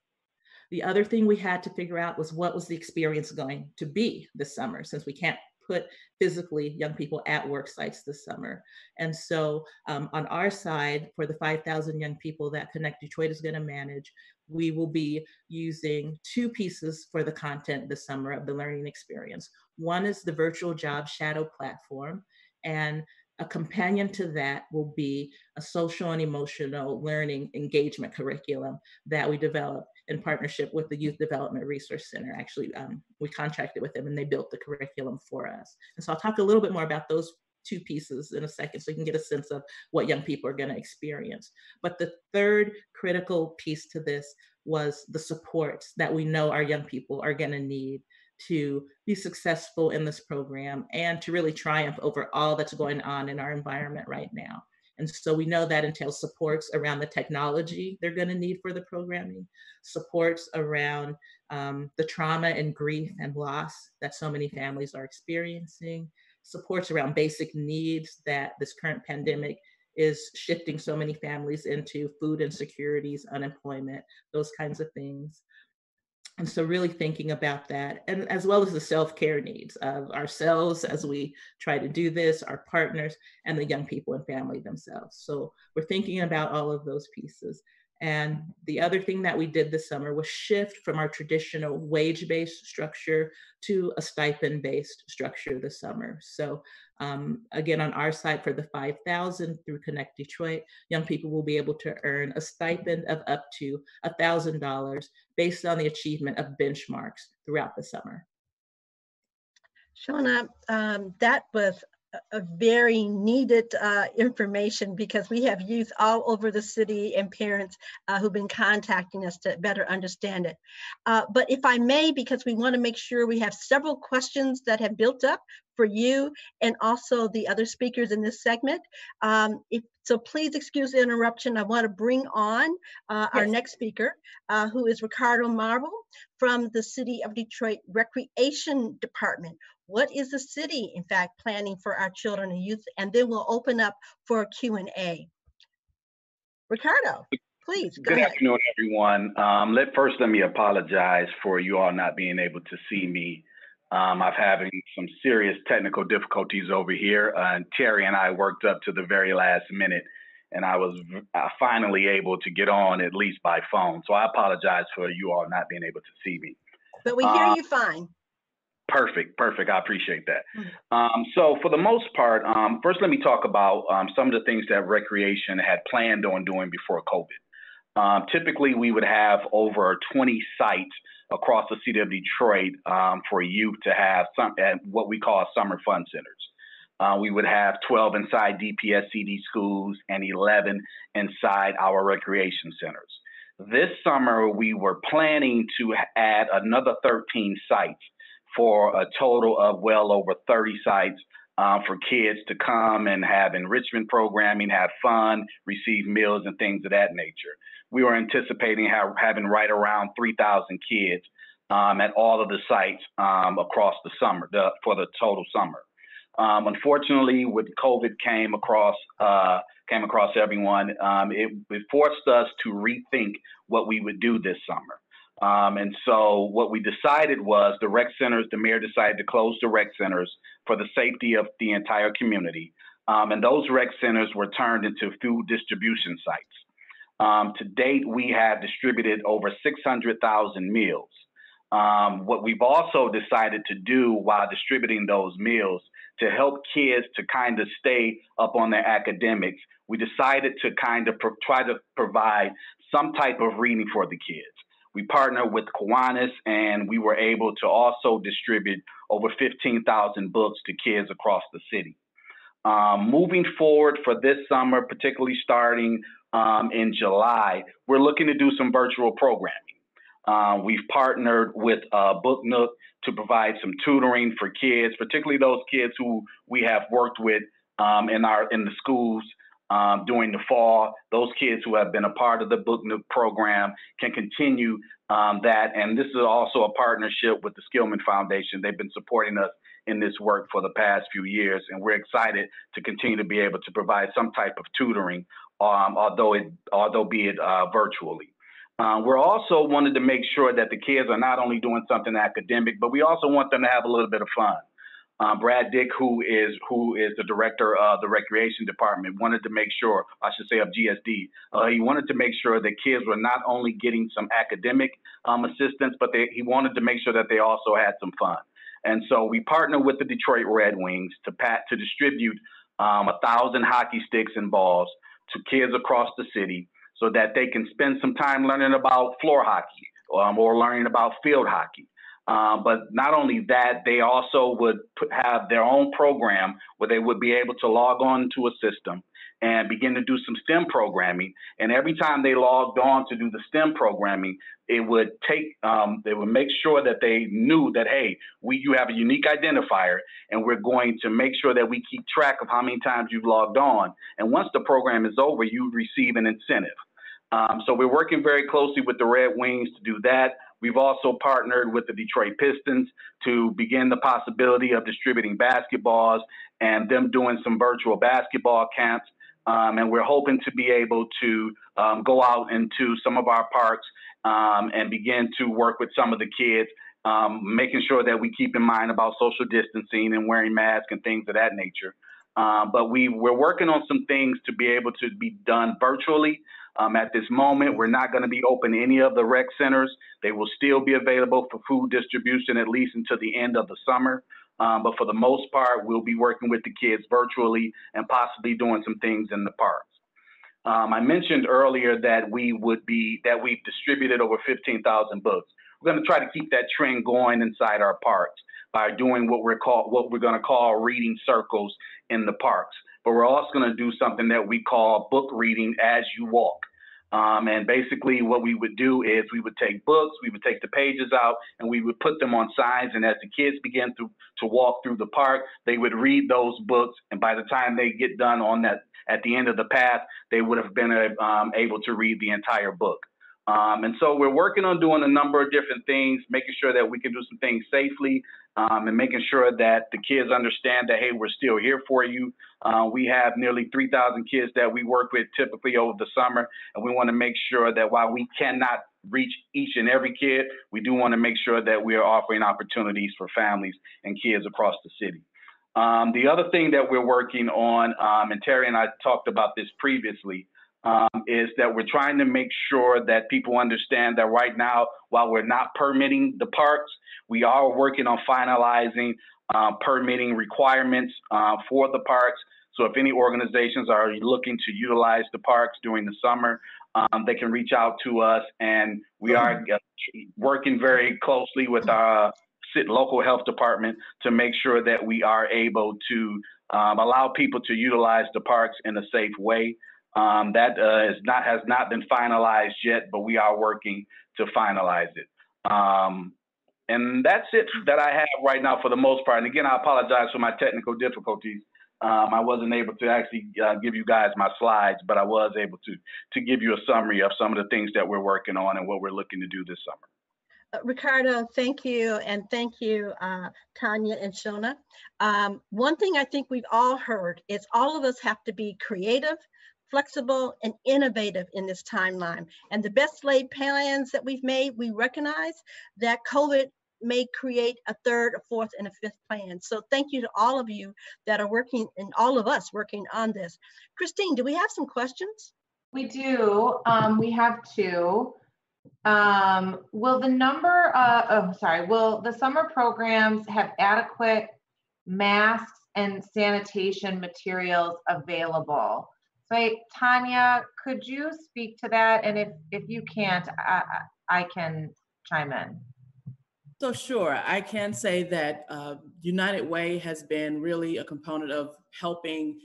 The other thing we had to figure out was what was the experience going to be this summer, since we can't put physically young people at work sites this summer. And so um, on our side, for the 5,000 young people that Connect Detroit is gonna manage, we will be using two pieces for the content this summer of the learning experience. One is the virtual job shadow platform, and a companion to that will be a social and emotional learning engagement curriculum that we develop in partnership with the Youth Development Resource Center. Actually, um, we contracted with them and they built the curriculum for us. And so I'll talk a little bit more about those two pieces in a second so you can get a sense of what young people are going to experience. But the third critical piece to this was the supports that we know our young people are going to need to be successful in this program and to really triumph over all that's going on in our environment right now. And so we know that entails supports around the technology they're going to need for the programming, supports around um, the trauma and grief and loss that so many families are experiencing, supports around basic needs that this current pandemic is shifting so many families into food insecurities, unemployment, those kinds of things. And so, really thinking about that, and as well as the self care needs of ourselves as we try to do this, our partners, and the young people and family themselves. So, we're thinking about all of those pieces. And the other thing that we did this summer was shift from our traditional wage based structure to a stipend based structure this summer. So, um, again, on our side for the 5,000 through Connect Detroit, young people will be able to earn a stipend of up to $1,000 based on the achievement of benchmarks throughout the summer. Shauna, um, that was a very needed uh, information because we have youth all over the city and parents uh, who've been contacting us to better understand it. Uh, but if I may, because we want to make sure we have several questions that have built up for you and also the other speakers in this segment. Um, if, so please excuse the interruption. I want to bring on uh, our next speaker, uh, who is Ricardo Marble from the City of Detroit Recreation Department. What is the city, in fact, planning for our children and youth? And then we'll open up for a Q&A. Ricardo, please Good ahead. afternoon, everyone. Um, let first let me apologize for you all not being able to see me. Um, I'm having some serious technical difficulties over here, uh, and Terry and I worked up to the very last minute, and I was uh, finally able to get on at least by phone. So I apologize for you all not being able to see me. But we hear uh, you fine. Perfect, perfect. I appreciate that. Mm-hmm. Um, so, for the most part, um, first let me talk about um, some of the things that recreation had planned on doing before COVID. Um, typically, we would have over 20 sites across the city of Detroit um, for youth to have some at what we call summer fun centers. Uh, we would have 12 inside DPSCD schools and 11 inside our recreation centers. This summer, we were planning to add another 13 sites for a total of well over 30 sites um, for kids to come and have enrichment programming, have fun, receive meals, and things of that nature. We were anticipating having right around 3,000 kids um, at all of the sites um, across the summer the, for the total summer. Um, unfortunately, with COVID came across uh, came across everyone, um, it, it forced us to rethink what we would do this summer. Um, and so what we decided was the rec centers, the mayor decided to close the rec centers for the safety of the entire community. Um, and those rec centers were turned into food distribution sites. Um, to date, we have distributed over 600,000 meals. Um, what we've also decided to do while distributing those meals to help kids to kind of stay up on their academics, we decided to kind of pro- try to provide some type of reading for the kids. We partnered with Kiwanis and we were able to also distribute over 15,000 books to kids across the city. Um, moving forward for this summer, particularly starting um, in July, we're looking to do some virtual programming. Uh, we've partnered with uh, Book Nook to provide some tutoring for kids, particularly those kids who we have worked with um, in our in the schools um, during the fall. Those kids who have been a part of the Book Nook program can continue um, that. And this is also a partnership with the Skillman Foundation. They've been supporting us in this work for the past few years, and we're excited to continue to be able to provide some type of tutoring, um, although it although be it uh, virtually. Uh, we're also wanted to make sure that the kids are not only doing something academic, but we also want them to have a little bit of fun. Um, Brad Dick, who is who is the director of the recreation department, wanted to make sure, I should say, of GSD. Uh, he wanted to make sure that kids were not only getting some academic um, assistance, but they, he wanted to make sure that they also had some fun. And so we partner with the Detroit Red Wings to pat to distribute um, a thousand hockey sticks and balls to kids across the city, so that they can spend some time learning about floor hockey um, or learning about field hockey. Uh, but not only that, they also would put, have their own program where they would be able to log on to a system and begin to do some STEM programming. And every time they logged on to do the STEM programming, it would take, um, they would make sure that they knew that, hey, we, you have a unique identifier and we're going to make sure that we keep track of how many times you've logged on. And once the program is over, you receive an incentive. Um, so we're working very closely with the Red Wings to do that. We've also partnered with the Detroit Pistons to begin the possibility of distributing basketballs and them doing some virtual basketball camps. Um, and we're hoping to be able to um, go out into some of our parks um, and begin to work with some of the kids, um, making sure that we keep in mind about social distancing and wearing masks and things of that nature. Uh, but we, we're working on some things to be able to be done virtually. Um, at this moment, we're not going to be open any of the rec centers. They will still be available for food distribution at least until the end of the summer. Um, but for the most part, we'll be working with the kids virtually and possibly doing some things in the parks. Um, I mentioned earlier that we would be that we've distributed over 15,000 books. We're going to try to keep that trend going inside our parks by doing what we're call what we're going to call reading circles in the parks but we're also going to do something that we call book reading as you walk. Um, and basically, what we would do is we would take books, we would take the pages out, and we would put them on signs. And as the kids begin to to walk through the park, they would read those books. And by the time they get done on that, at the end of the path, they would have been um, able to read the entire book. Um, and so we're working on doing a number of different things, making sure that we can do some things safely, um, and making sure that the kids understand that, hey, we're still here for you. Uh, we have nearly 3,000 kids that we work with typically over the summer, and we want to make sure that while we cannot reach each and every kid, we do want to make sure that we are offering opportunities for families and kids across the city. Um, the other thing that we're working on, um, and Terry and I talked about this previously, um, is that we're trying to make sure that people understand that right now, while we're not permitting the parks, we are working on finalizing uh, permitting requirements uh, for the parks. So if any organizations are looking to utilize the parks during the summer, um, they can reach out to us, and we are uh, working very closely with our local health department to make sure that we are able to um, allow people to utilize the parks in a safe way. Um, that uh, is not has not been finalized yet, but we are working to finalize it. Um, and that's it that I have right now for the most part. And again, I apologize for my technical difficulties. Um, I wasn't able to actually uh, give you guys my slides, but I was able to to give you a summary of some of the things that we're working on and what we're looking to do this summer. Uh, Ricardo, thank you, and thank you, uh, Tanya and Shona. Um, one thing I think we've all heard is all of us have to be creative, flexible, and innovative in this timeline. And the best laid plans that we've made, we recognize that COVID may create a third, a fourth, and a fifth plan. So thank you to all of you that are working and all of us working on this. Christine, do we have some questions? We do. Um, we have two. Um, will the number, uh, oh, sorry, will the summer programs have adequate masks and sanitation materials available? Wait, Tanya, could you speak to that? And if, if you can't, I, I can chime in. So sure, I can say that uh, United Way has been really a component of helping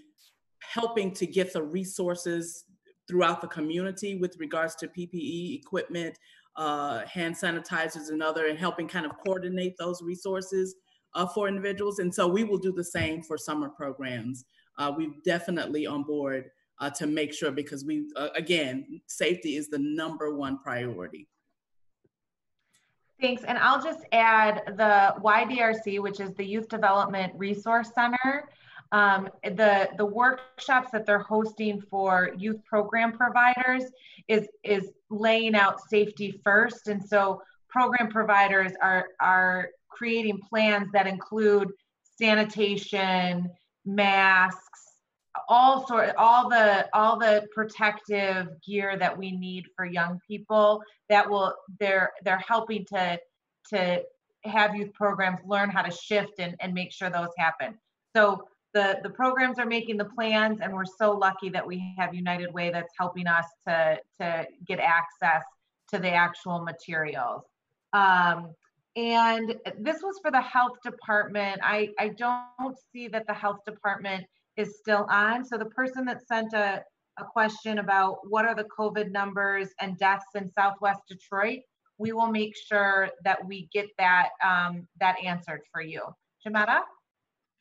helping to get the resources throughout the community with regards to PPE equipment, uh, hand sanitizers, and other, and helping kind of coordinate those resources uh, for individuals. And so we will do the same for summer programs. Uh, we're definitely on board uh, to make sure because we, uh, again, safety is the number one priority. Thanks. And I'll just add the YDRC, which is the Youth Development Resource Center. Um, the the workshops that they're hosting for youth program providers is is laying out safety first, and so program providers are are creating plans that include sanitation, masks, all sort all the all the protective gear that we need for young people that will they're they're helping to to have youth programs learn how to shift and, and make sure those happen so the the programs are making the plans and we're so lucky that we have united way that's helping us to to get access to the actual materials um, and this was for the health department. I, I don't see that the health department is still on. So the person that sent a, a question about what are the COVID numbers and deaths in Southwest Detroit, we will make sure that we get that um, that answered for you. Jametta?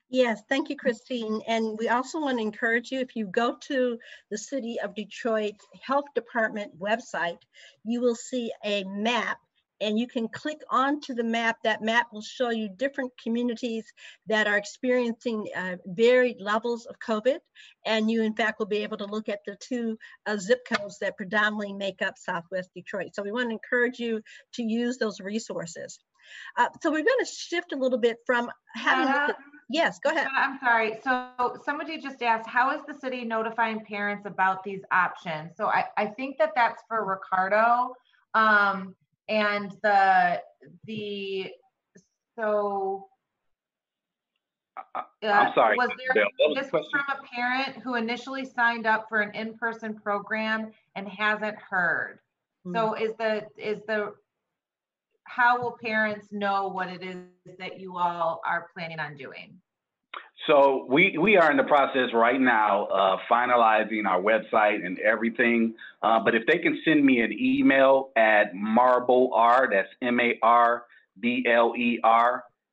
Yes, thank you, Christine. And we also want to encourage you, if you go to the City of Detroit Health Department website, you will see a map and you can click onto the map. That map will show you different communities that are experiencing uh, varied levels of COVID. And you, in fact, will be able to look at the two uh, zip codes that predominantly make up Southwest Detroit. So we want to encourage you to use those resources. Uh, so we're going to shift a little bit from having. Uh, yes, go ahead. I'm sorry. So somebody just asked, how is the city notifying parents about these options? So I, I think that that's for Ricardo. Um, and the the so uh, I'm sorry. Was there this the from a parent who initially signed up for an in-person program and hasn't heard? Mm-hmm. So is the is the how will parents know what it is that you all are planning on doing? So we, we are in the process right now of finalizing our website and everything. Uh, but if they can send me an email at marbler, that's M-A-R-B-L-E-R,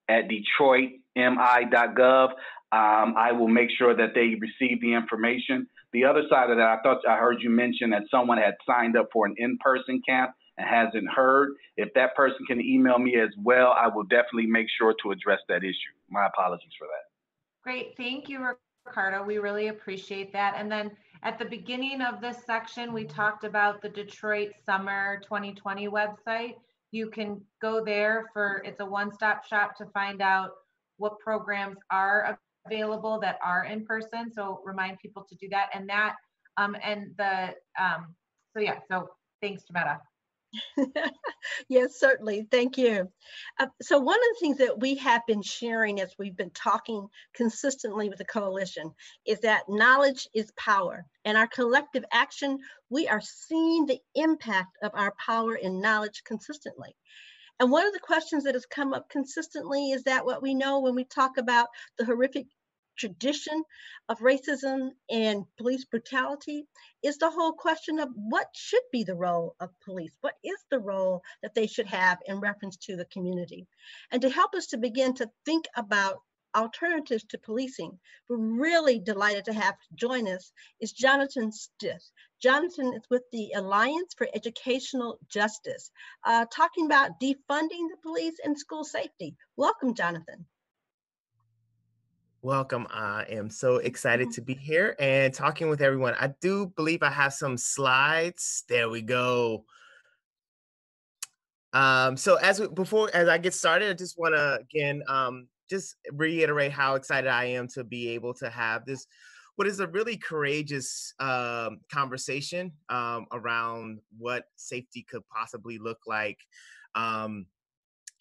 at detroitmi.gov, um, I will make sure that they receive the information. The other side of that, I thought I heard you mention that someone had signed up for an in-person camp and hasn't heard. If that person can email me as well, I will definitely make sure to address that issue. My apologies for that. Great, thank you, Ricardo. We really appreciate that. And then at the beginning of this section, we talked about the Detroit Summer 2020 website. You can go there for, it's a one-stop shop to find out what programs are available that are in person. So remind people to do that. And that, um, and the, um, so yeah, so thanks, Jametta. yes, certainly. Thank you. Uh, so one of the things that we have been sharing as we've been talking consistently with the coalition is that knowledge is power. And our collective action, we are seeing the impact of our power and knowledge consistently. And one of the questions that has come up consistently is that what we know when we talk about the horrific tradition of racism and police brutality is the whole question of what should be the role of police? What is the role that they should have in reference to the community? And to help us to begin to think about alternatives to policing, we're really delighted to have join us is Jonathan Stith. Jonathan is with the Alliance for Educational Justice, uh, talking about defunding the police and school safety. Welcome, Jonathan. Welcome. I am so excited to be here and talking with everyone. I do believe I have some slides. There we go. Um, so as we, before as I get started, I just want to again um, just reiterate how excited I am to be able to have this what is a really courageous um, conversation um, around what safety could possibly look like. Um,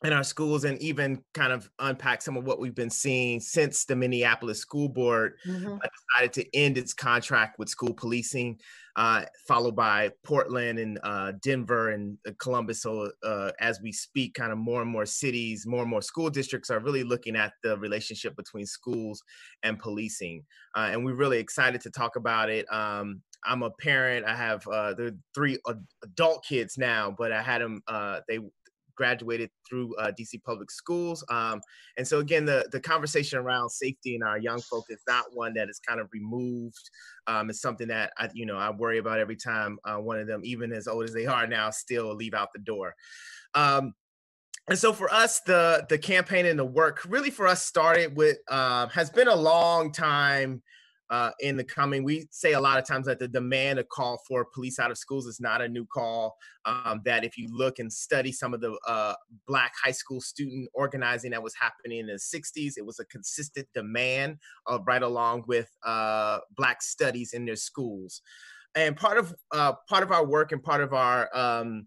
in our schools and even kind of unpack some of what we've been seeing since the Minneapolis School Board mm-hmm. decided to end its contract with school policing, uh, followed by Portland and uh, Denver and uh, Columbus. So uh, as we speak, kind of more and more cities, more and more school districts are really looking at the relationship between schools and policing. Uh, and we're really excited to talk about it. Um, I'm a parent. I have uh, the three adult kids now, but I had them. Uh, they graduated through uh, DC Public Schools. Um, and so again, the, the conversation around safety in our young folk is not one that is kind of removed. Um, it's something that I, you know, I worry about every time uh, one of them, even as old as they are now, still leave out the door. Um, and so for us, the the campaign and the work really for us started with uh, has been a long time uh, in the coming. We say a lot of times that the demand to call for police out of schools is not a new call. Um, that if you look and study some of the uh, Black high school student organizing that was happening in the 60s, it was a consistent demand uh, right along with uh, Black studies in their schools. And part of uh, part of our work and part of our um,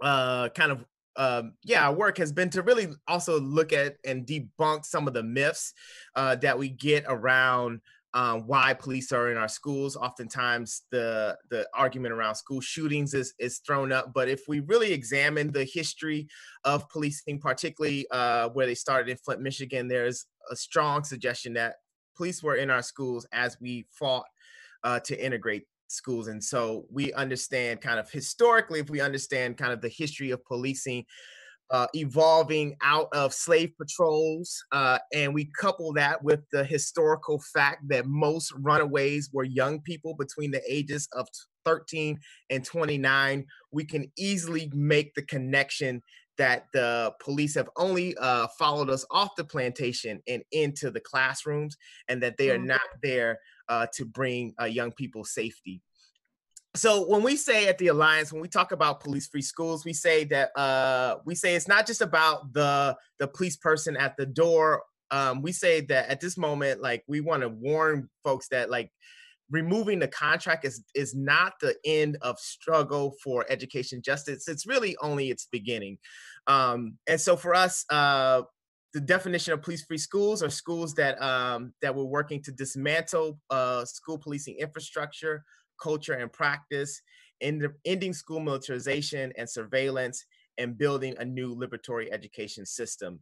uh, kind of um, yeah, our work has been to really also look at and debunk some of the myths that we get around um, why police are in our schools. Oftentimes, the the argument around school shootings is is thrown up. But if we really examine the history of policing, particularly uh, where they started in Flint, Michigan, there's a strong suggestion that police were in our schools as we fought uh, to integrate schools. And so we understand kind of historically, if we understand kind of the history of policing, uh, evolving out of slave patrols. Uh, and we couple that with the historical fact that most runaways were young people between the ages of 13 and 29. We can easily make the connection that the police have only uh, followed us off the plantation and into the classrooms, and that they are mm-hmm. not there uh, to bring uh, young people safety so when we say at the alliance when we talk about police free schools we say that uh, we say it's not just about the the police person at the door. Um, we say that at this moment like we want to warn folks that like removing the contract is is not the end of struggle for education justice. It's really only its beginning. Um, and so for us uh, the definition of police free schools are schools that um, that we're working to dismantle uh, school policing infrastructure culture, and practice, ending school militarization and surveillance, and building a new liberatory education system.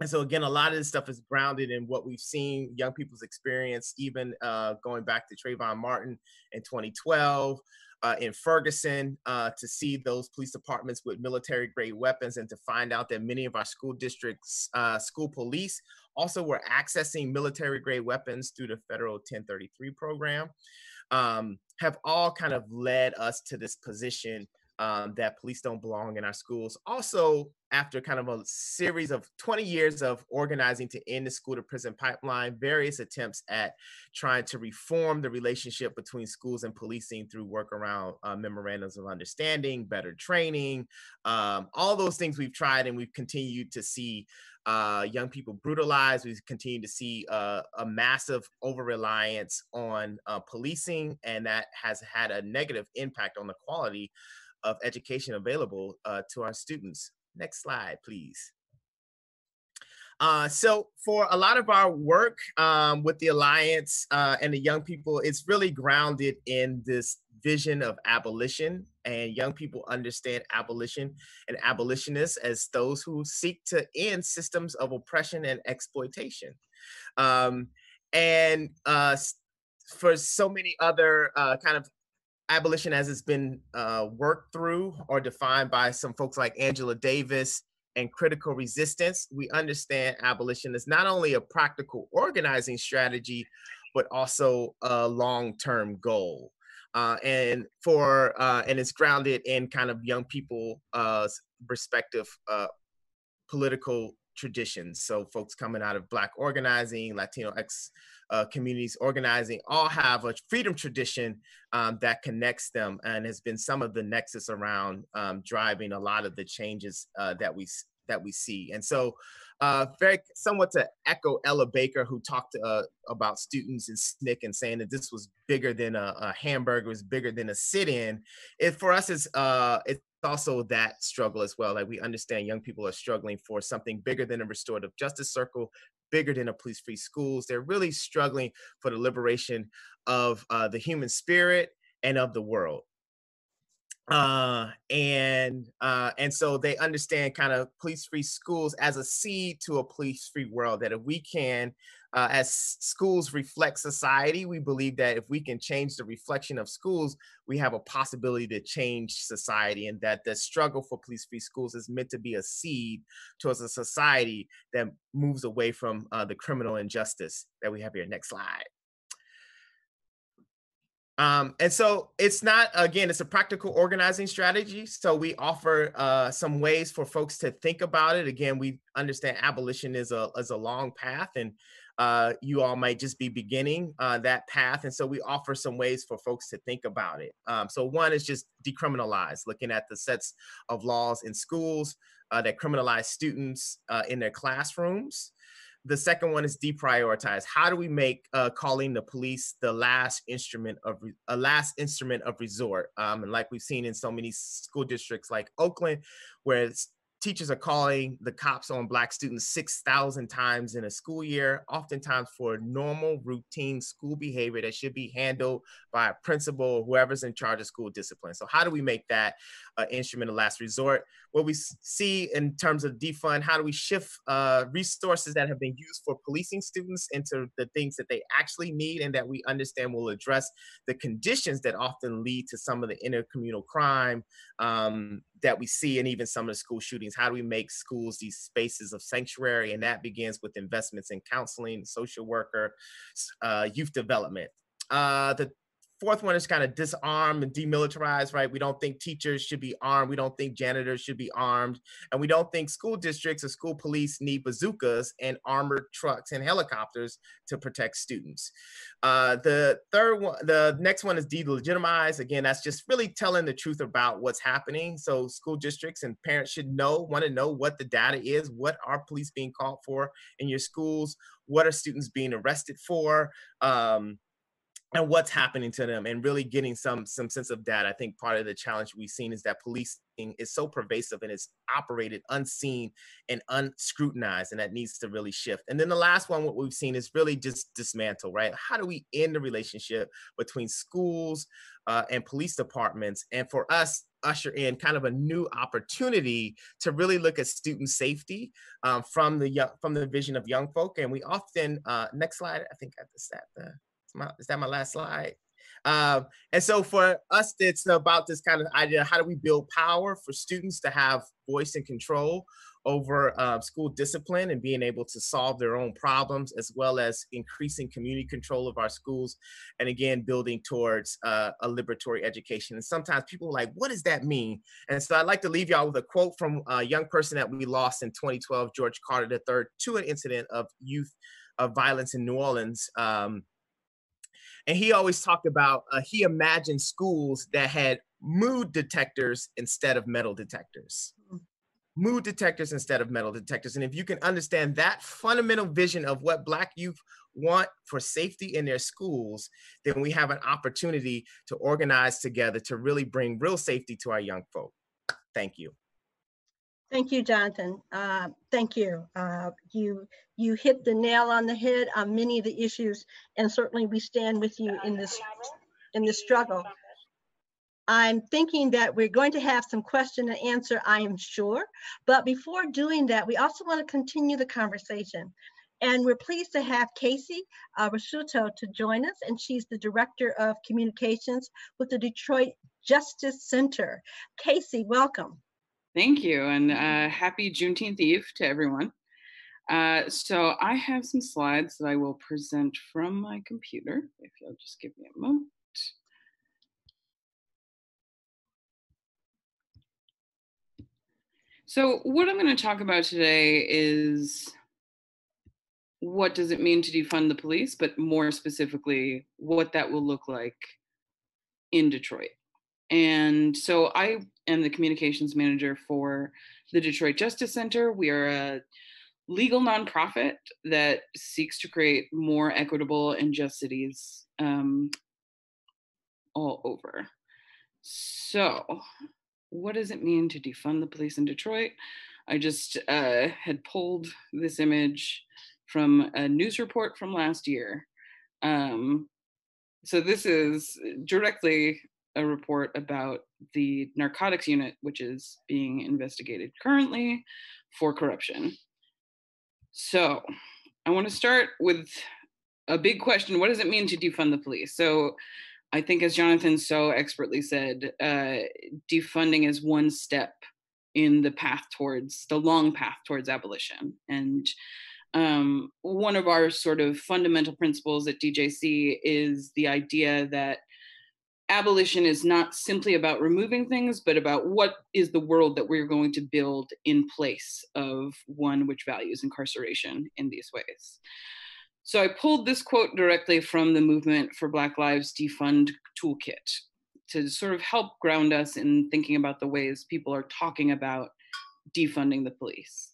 And so again, a lot of this stuff is grounded in what we've seen young people's experience, even uh, going back to Trayvon Martin in 2012, uh, in Ferguson, uh, to see those police departments with military grade weapons and to find out that many of our school districts, uh, school police also were accessing military grade weapons through the federal 1033 program um, have all kind of led us to this position um, that police don't belong in our schools. Also, after kind of a series of 20 years of organizing to end the school to prison pipeline, various attempts at trying to reform the relationship between schools and policing through work around uh, memorandums of understanding, better training, um, all those things we've tried and we've continued to see uh, young people brutalized. We continue to see uh, a massive over reliance on uh, policing, and that has had a negative impact on the quality of education available uh, to our students. Next slide, please. Uh, so for a lot of our work um, with the Alliance uh, and the young people, it's really grounded in this vision of abolition and young people understand abolition and abolitionists as those who seek to end systems of oppression and exploitation. Um, and uh, for so many other uh, kind of abolition as it's been uh, worked through or defined by some folks like Angela Davis and critical resistance, we understand abolition is not only a practical organizing strategy, but also a long-term goal uh, and for uh, and it's grounded in kind of young people uh, respective uh, political traditions. So folks coming out of Black organizing, Latino X uh, communities organizing, all have a freedom tradition um, that connects them and has been some of the nexus around um, driving a lot of the changes uh, that we that we see. And so uh, very somewhat to echo Ella Baker, who talked uh, about students in SNCC and saying that this was bigger than a, a hamburger, was bigger than a sit-in. It for us is uh, it's also that struggle as well. Like we understand young people are struggling for something bigger than a restorative justice circle, bigger than a police-free schools. They're really struggling for the liberation of uh, the human spirit and of the world uh, and uh, and so they understand kind of police-free schools as a seed to a police-free world. That if we can, uh, as schools reflect society, we believe that if we can change the reflection of schools, we have a possibility to change society, and that the struggle for police-free schools is meant to be a seed towards a society that moves away from uh, the criminal injustice that we have here. Next slide. Um, and so it's not, again, it's a practical organizing strategy. So we offer uh, some ways for folks to think about it. Again, we understand abolition is a, is a long path and uh, you all might just be beginning uh, that path. And so we offer some ways for folks to think about it. Um, so one is just decriminalize, looking at the sets of laws in schools uh, that criminalize students uh, in their classrooms. The second one is deprioritize. How do we make uh, calling the police the last instrument of a last instrument of resort? Um, and like we've seen in so many school districts like Oakland, where teachers are calling the cops on black students 6,000 times in a school year, oftentimes for normal routine school behavior that should be handled by a principal or whoever's in charge of school discipline. So how do we make that uh, instrument of last resort? What we see in terms of defund, how do we shift uh, resources that have been used for policing students into the things that they actually need and that we understand will address the conditions that often lead to some of the intercommunal crime um, that we see and even some of the school shootings. How do we make schools these spaces of sanctuary? And that begins with investments in counseling social worker uh, youth development. Uh, the fourth one is kind of disarm and demilitarize, right? We don't think teachers should be armed. We don't think janitors should be armed. And we don't think school districts or school police need bazookas and armored trucks and helicopters to protect students. Uh, the third one, the next one is delegitimize. Again, that's just really telling the truth about what's happening. So school districts and parents should know, want to know what the data is. What are police being called for in your schools? What are students being arrested for? Um, and what's happening to them and really getting some some sense of that I think part of the challenge we've seen is that policing is so pervasive and it's operated unseen and unscrutinized, and that needs to really shift. And then the last one, what we've seen is really just dismantle, right? How do we end the relationship between schools uh, and police departments? And for us, usher in kind of a new opportunity to really look at student safety um, from the young, from the vision of young folk. And we often, uh, next slide, I think I just at the my, is that my last slide? Um, and so for us, it's about this kind of idea, how do we build power for students to have voice and control over uh, school discipline and being able to solve their own problems, as well as increasing community control of our schools, and again, building towards uh, a liberatory education. And sometimes people are like, what does that mean? And so I'd like to leave y'all with a quote from a young person that we lost in 2012, George Carter III, to an incident of youth of violence in New Orleans. Um, and he always talked about uh, he imagined schools that had mood detectors instead of metal detectors. Hmm. Mood detectors instead of metal detectors. And if you can understand that fundamental vision of what Black youth want for safety in their schools, then we have an opportunity to organize together to really bring real safety to our young folk. Thank you. Thank you, Jonathan. Uh, thank you. Uh, you you hit the nail on the head on many of the issues, and certainly we stand with you in this in this struggle. I'm thinking that we're going to have some question and answer, I am sure. But before doing that, we also want to continue the conversation. And we're pleased to have Casey uh, to join us, and she's the Director of Communications with the Detroit Justice Center. Casey, welcome. Thank you, and uh, happy Juneteenth Eve to everyone. Uh, so I have some slides that I will present from my computer, if you'll just give me a moment. So what I'm going to talk about today is what does it mean to defund the police, but more specifically, what that will look like in Detroit. And so I am the communications manager for the Detroit Justice Center. We are a legal nonprofit that seeks to create more equitable and just cities um, all over. So, what does it mean to defund the police in Detroit? I just uh, had pulled this image from a news report from last year. Um, so, this is directly a report about the narcotics unit, which is being investigated currently for corruption. So I want to start with a big question. What does it mean to defund the police? So I think, as Jonathan so expertly said, uh, defunding is one step in the path towards the long path towards abolition. And um, one of our sort of fundamental principles at DJC is the idea that abolition is not simply about removing things, but about what is the world that we're going to build in place of one which values incarceration in these ways. So I pulled this quote directly from the Movement for Black Lives Defund Toolkit to sort of help ground us in thinking about the ways people are talking about defunding the police.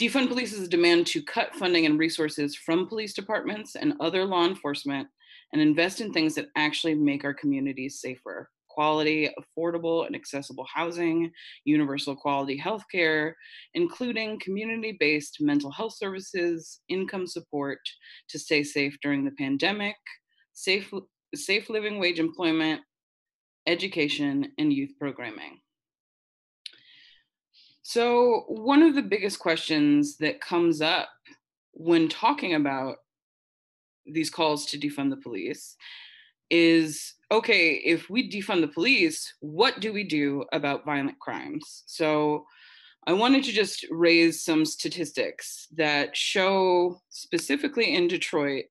Defund police is a demand to cut funding and resources from police departments and other law enforcement and invest in things that actually make our communities safer, quality, affordable, and accessible housing, universal quality healthcare, including community based mental health services, income support to stay safe during the pandemic, safe, safe living wage employment, education, and youth programming. So, one of the biggest questions that comes up when talking about these calls to defund the police is okay, if we defund the police, what do we do about violent crimes? So, I wanted to just raise some statistics that show specifically in Detroit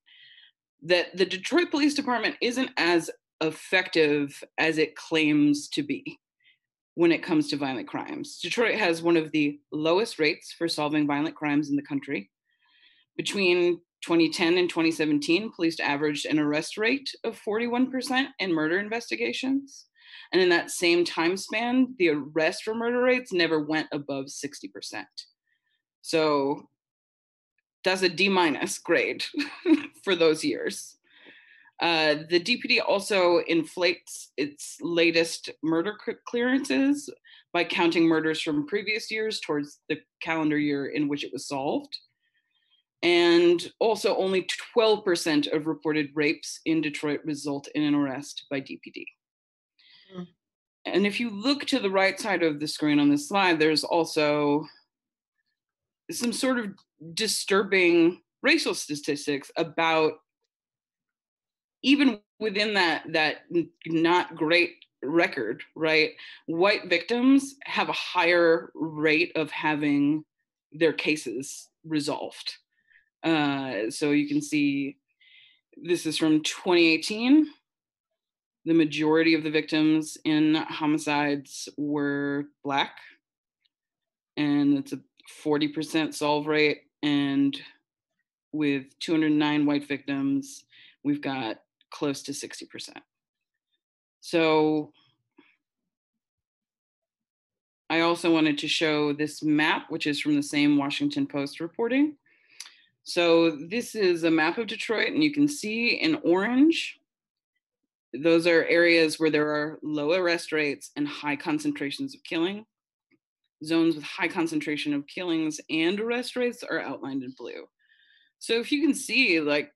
that the Detroit Police Department isn't as effective as it claims to be when it comes to violent crimes. Detroit has one of the lowest rates for solving violent crimes in the country. Between 2010 and 2017, police averaged an arrest rate of 41% in murder investigations. And in that same time span, the arrest for murder rates never went above 60%. So that's a D minus grade for those years. Uh, the DPD also inflates its latest murder clearances by counting murders from previous years towards the calendar year in which it was solved. And also, only 12% of reported rapes in Detroit result in an arrest by DPD. Mm. And if you look to the right side of the screen on this slide, there's also some sort of disturbing racial statistics about even within that that not great record right white victims have a higher rate of having their cases resolved uh, so you can see this is from 2018 the majority of the victims in homicides were black and it's a 40% solve rate and with 209 white victims we've got close to 60%. So I also wanted to show this map, which is from the same Washington Post reporting. So this is a map of Detroit, and you can see in orange, those are areas where there are low arrest rates and high concentrations of killing. Zones with high concentration of killings and arrest rates are outlined in blue. So if you can see like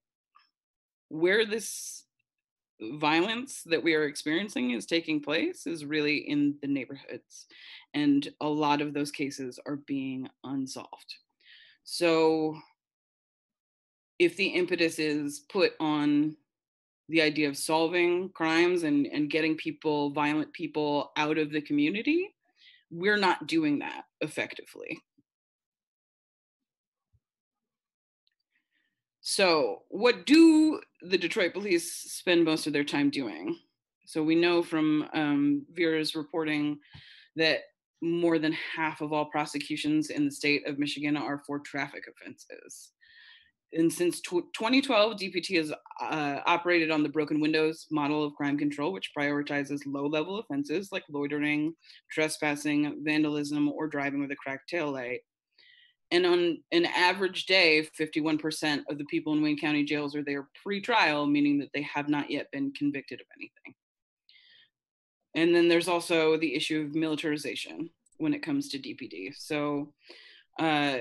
where this violence that we are experiencing is taking place is really in the neighborhoods. And a lot of those cases are being unsolved. So if the impetus is put on the idea of solving crimes and, and getting people, violent people, out of the community, we're not doing that effectively. So, what do the Detroit police spend most of their time doing? So, we know from um, Vera's reporting that more than half of all prosecutions in the state of Michigan are for traffic offenses. And since 2012, DPD has uh, operated on the broken windows model of crime control, which prioritizes low level offenses like loitering, trespassing, vandalism, or driving with a cracked tail light and on an average day, 51% of the people in Wayne County jails are there pre-trial, meaning that they have not yet been convicted of anything. And then there's also the issue of militarization when it comes to DPD. So uh,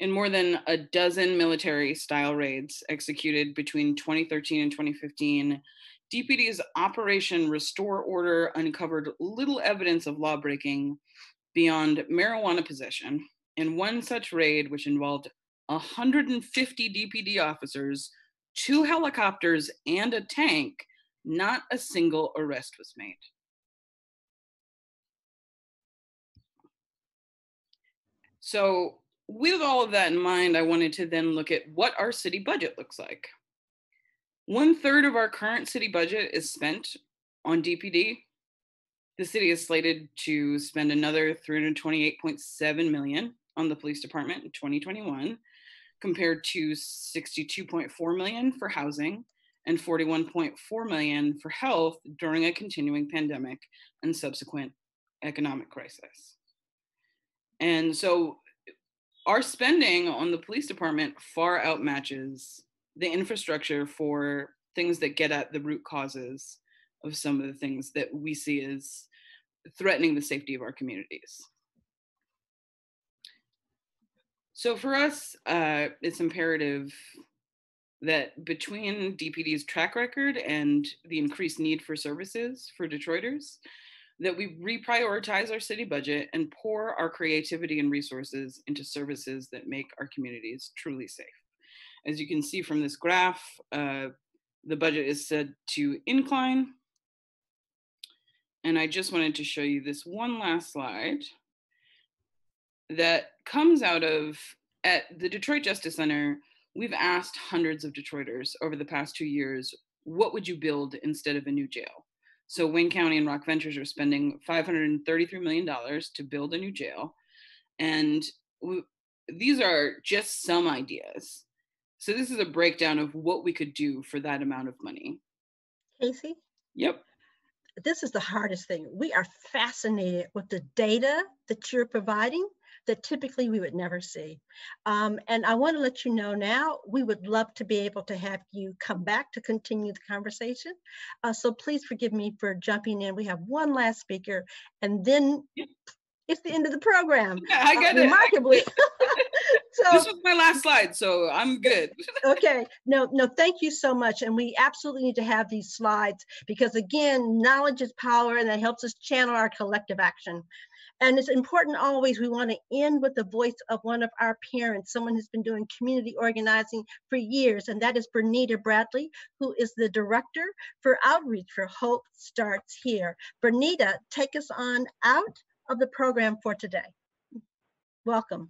in more than a dozen military style raids executed between 2013 and 2015, DPD's Operation Restore Order uncovered little evidence of lawbreaking beyond marijuana possession, in one such raid, which involved 150 DPD officers, two helicopters, and a tank, not a single arrest was made. So, with all of that in mind, I wanted to then look at what our city budget looks like. One third of our current city budget is spent on DPD. The city is slated to spend another 328.7 million on the police department in 2021 compared to 62.4 million for housing and 41.4 million for health during a continuing pandemic and subsequent economic crisis. And so our spending on the police department far outmatches the infrastructure for things that get at the root causes of some of the things that we see as threatening the safety of our communities. So for us, uh, it's imperative that between DPD's track record and the increased need for services for Detroiters, that we reprioritize our city budget and pour our creativity and resources into services that make our communities truly safe. As you can see from this graph, uh, the budget is said to incline. And I just wanted to show you this one last slide that comes out of, at the Detroit Justice Center, we've asked hundreds of Detroiters over the past two years, what would you build instead of a new jail? So Wayne County and Rock Ventures are spending $533 million to build a new jail. And we, these are just some ideas. So this is a breakdown of what we could do for that amount of money. Casey? Yep. This is the hardest thing. We are fascinated with the data that you're providing that typically we would never see. Um, and I want to let you know now, we would love to be able to have you come back to continue the conversation. Uh, so please forgive me for jumping in. We have one last speaker and then it's the end of the program. Yeah, I get uh, it. Remarkably. so, this was my last slide, so I'm good. okay. No, no, thank you so much. And we absolutely need to have these slides because again, knowledge is power and that helps us channel our collective action. And it's important always, we want to end with the voice of one of our parents, someone who's been doing community organizing for years, and that is Bernita Bradley, who is the director for outreach for Hope Starts Here. Bernita, take us on out of the program for today. Welcome.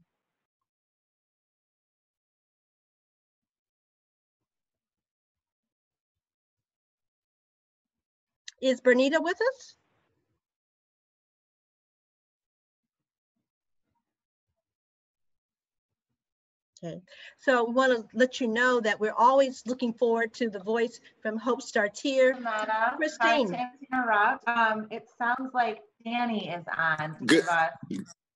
Is Bernita with us? Okay, so we want to let you know that we're always looking forward to the voice from Hope Starts Here. Samantha, Christine. sorry to interrupt. Um, it sounds like Danny is on. Good,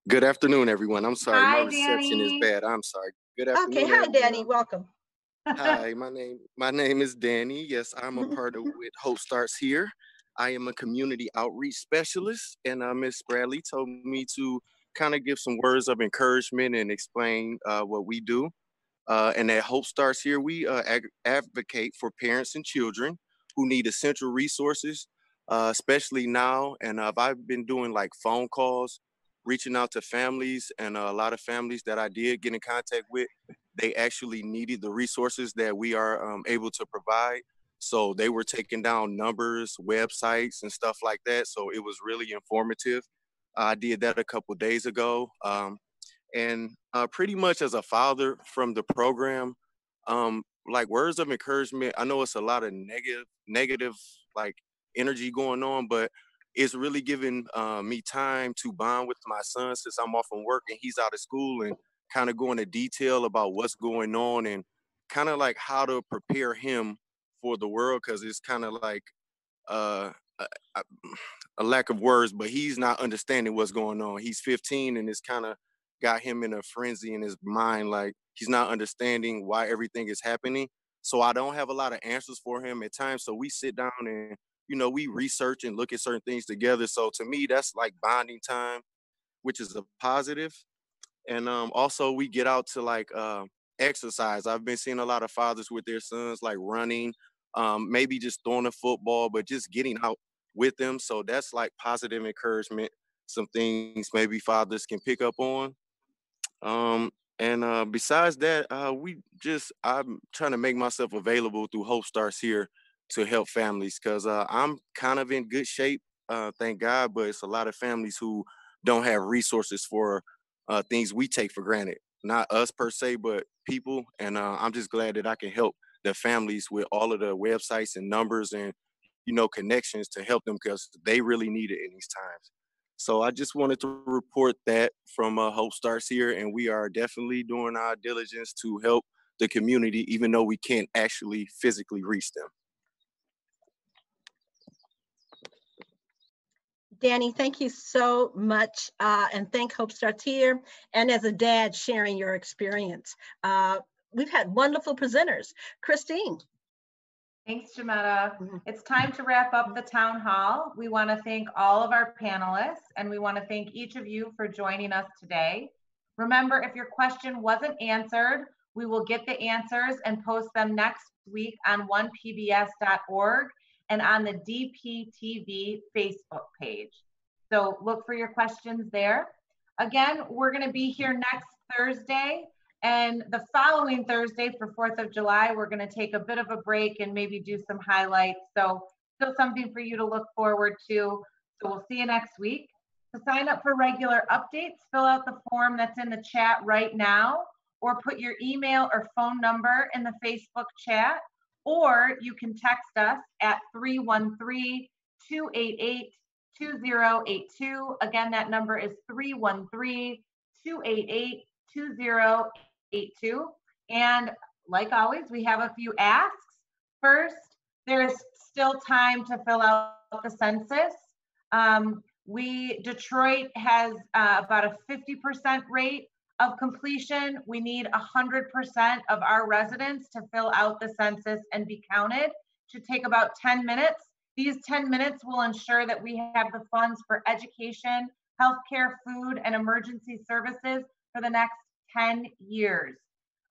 good afternoon, everyone. I'm sorry, Hi, my reception Danny. is bad. I'm sorry. Good afternoon. Okay, hi, everyone. Danny, welcome. Hi, my name my name is Danny. Yes, I'm a part of with Hope Starts Here. I am a community outreach specialist, and uh, Miss Bradley told me to kind of give some words of encouragement and explain uh, what we do. Uh, and at Hope Starts Here, we uh, ag- advocate for parents and children who need essential resources, uh, especially now. And I've been doing like phone calls, reaching out to families, and uh, a lot of families that I did get in contact with, they actually needed the resources that we are um, able to provide. So they were taking down numbers, websites, and stuff like that. So it was really informative. I did that a couple days ago. Um, and uh, pretty much as a father from the program, um, like words of encouragement. I know it's a lot of negative, negative like energy going on, but it's really giving uh, me time to bond with my son since I'm off from work and he's out of school and kind of go into detail about what's going on and kind of like how to prepare him for the world because it's kind of like uh, a, a- a lack of words, but he's not understanding what's going on. He's 15 and it's kind of got him in a frenzy in his mind. Like he's not understanding why everything is happening. So I don't have a lot of answers for him at times. So we sit down and, you know, we research and look at certain things together. So to me, that's like bonding time, which is a positive. And um, also we get out to like uh, exercise. I've been seeing a lot of fathers with their sons like running, um, maybe just throwing a football, but just getting out with them. So that's like positive encouragement. Some things maybe fathers can pick up on. Um, and uh, besides that, uh, we just I'm trying to make myself available through Hope Starts here to help families because uh, I'm kind of in good shape, uh, thank God. But it's a lot of families who don't have resources for uh, things we take for granted. Not us per se, but people. And uh, I'm just glad that I can help the families with all of the websites and numbers and you know connections to help them because they really need it in these times. So I just wanted to report that from uh, Hope Starts here, and we are definitely doing our diligence to help the community, even though we can't actually physically reach them. Danny, thank you so much. Uh, and thank Hope Starts Here. And as a dad, sharing your experience. Uh, we've had wonderful presenters. Christine. Thanks, Jametta. Mm-hmm. It's time to wrap up the town hall. We want to thank all of our panelists and we want to thank each of you for joining us today. Remember, if your question wasn't answered, we will get the answers and post them next week on onepbs.org and on the DPTV Facebook page. So look for your questions there. Again, we're going to be here next Thursday. And the following Thursday for 4th of July, we're going to take a bit of a break and maybe do some highlights. So still something for you to look forward to. So we'll see you next week. To sign up for regular updates, fill out the form that's in the chat right now, or put your email or phone number in the Facebook chat, or you can text us at 313 288 2082. Again, that number is 313 288 2082. And like always, we have a few asks. First, there's still time to fill out the census. Um, we, Detroit has uh, about a 50% rate of completion. We need 100% of our residents to fill out the census and be counted. Should take about 10 minutes. These 10 minutes will ensure that we have the funds for education, healthcare, food, and emergency services for the next 10 years.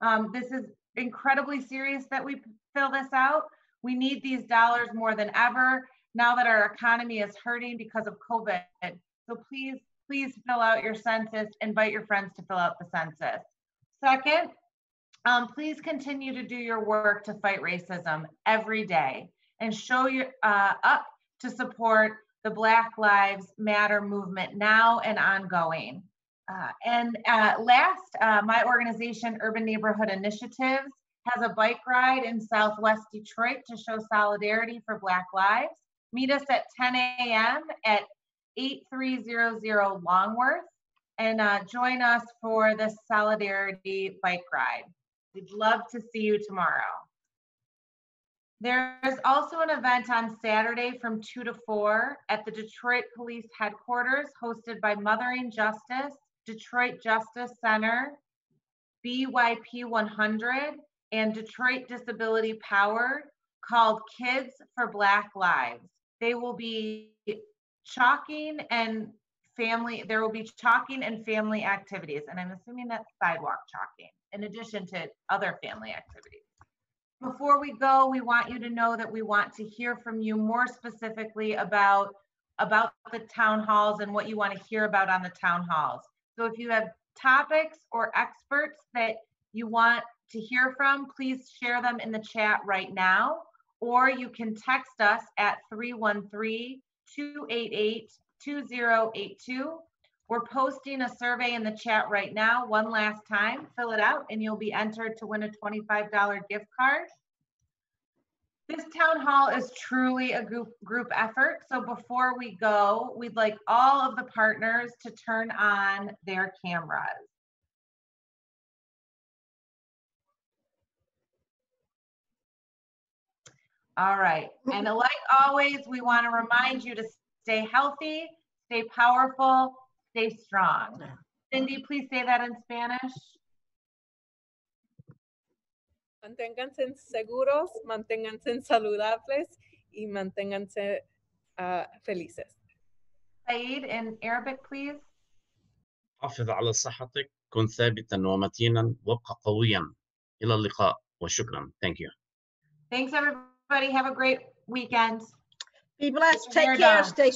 Um, this is incredibly serious that we fill this out. We need these dollars more than ever now that our economy is hurting because of COVID. So please, please fill out your census, invite your friends to fill out the census. Second, um, please continue to do your work to fight racism every day and show uh, up to support the Black Lives Matter movement now and ongoing. Uh, and uh, last, uh, my organization, Urban Neighborhood Initiatives, has a bike ride in Southwest Detroit to show solidarity for Black Lives. Meet us at 10 a.m. at 8300 Longworth and uh, join us for the Solidarity Bike Ride. We'd love to see you tomorrow. There's also an event on Saturday from 2 to 4 at the Detroit Police Headquarters hosted by Mothering Justice, Detroit Justice Center, BYP 100, and Detroit Disability Power called Kids for Black Lives. They will be chalking and family, there will be chalking and family activities. And I'm assuming that's sidewalk chalking in addition to other family activities. Before we go, we want you to know that we want to hear from you more specifically about, about the town halls and what you want to hear about on the town halls. So if you have topics or experts that you want to hear from, please share them in the chat right now, or you can text us at 313 288 2082. We're posting a survey in the chat right now, one last time. Fill it out and you'll be entered to win a $25 gift card. This town hall is truly a group, group effort. So before we go, we'd like all of the partners to turn on their cameras. All right. And like always, we want to remind you to stay healthy, stay powerful, stay strong. Cindy, please say that in Spanish Manténganse seguros, manténganse saludables y manténganse uh, felices. Said in Arabic, please. حافظ على صحتك كن ثابتا ومتينا وابقى قويا إلى اللقاء وشكرا thank you Thanks, everybody. Have a great weekend. Be blessed. Take Take care care. now. Stay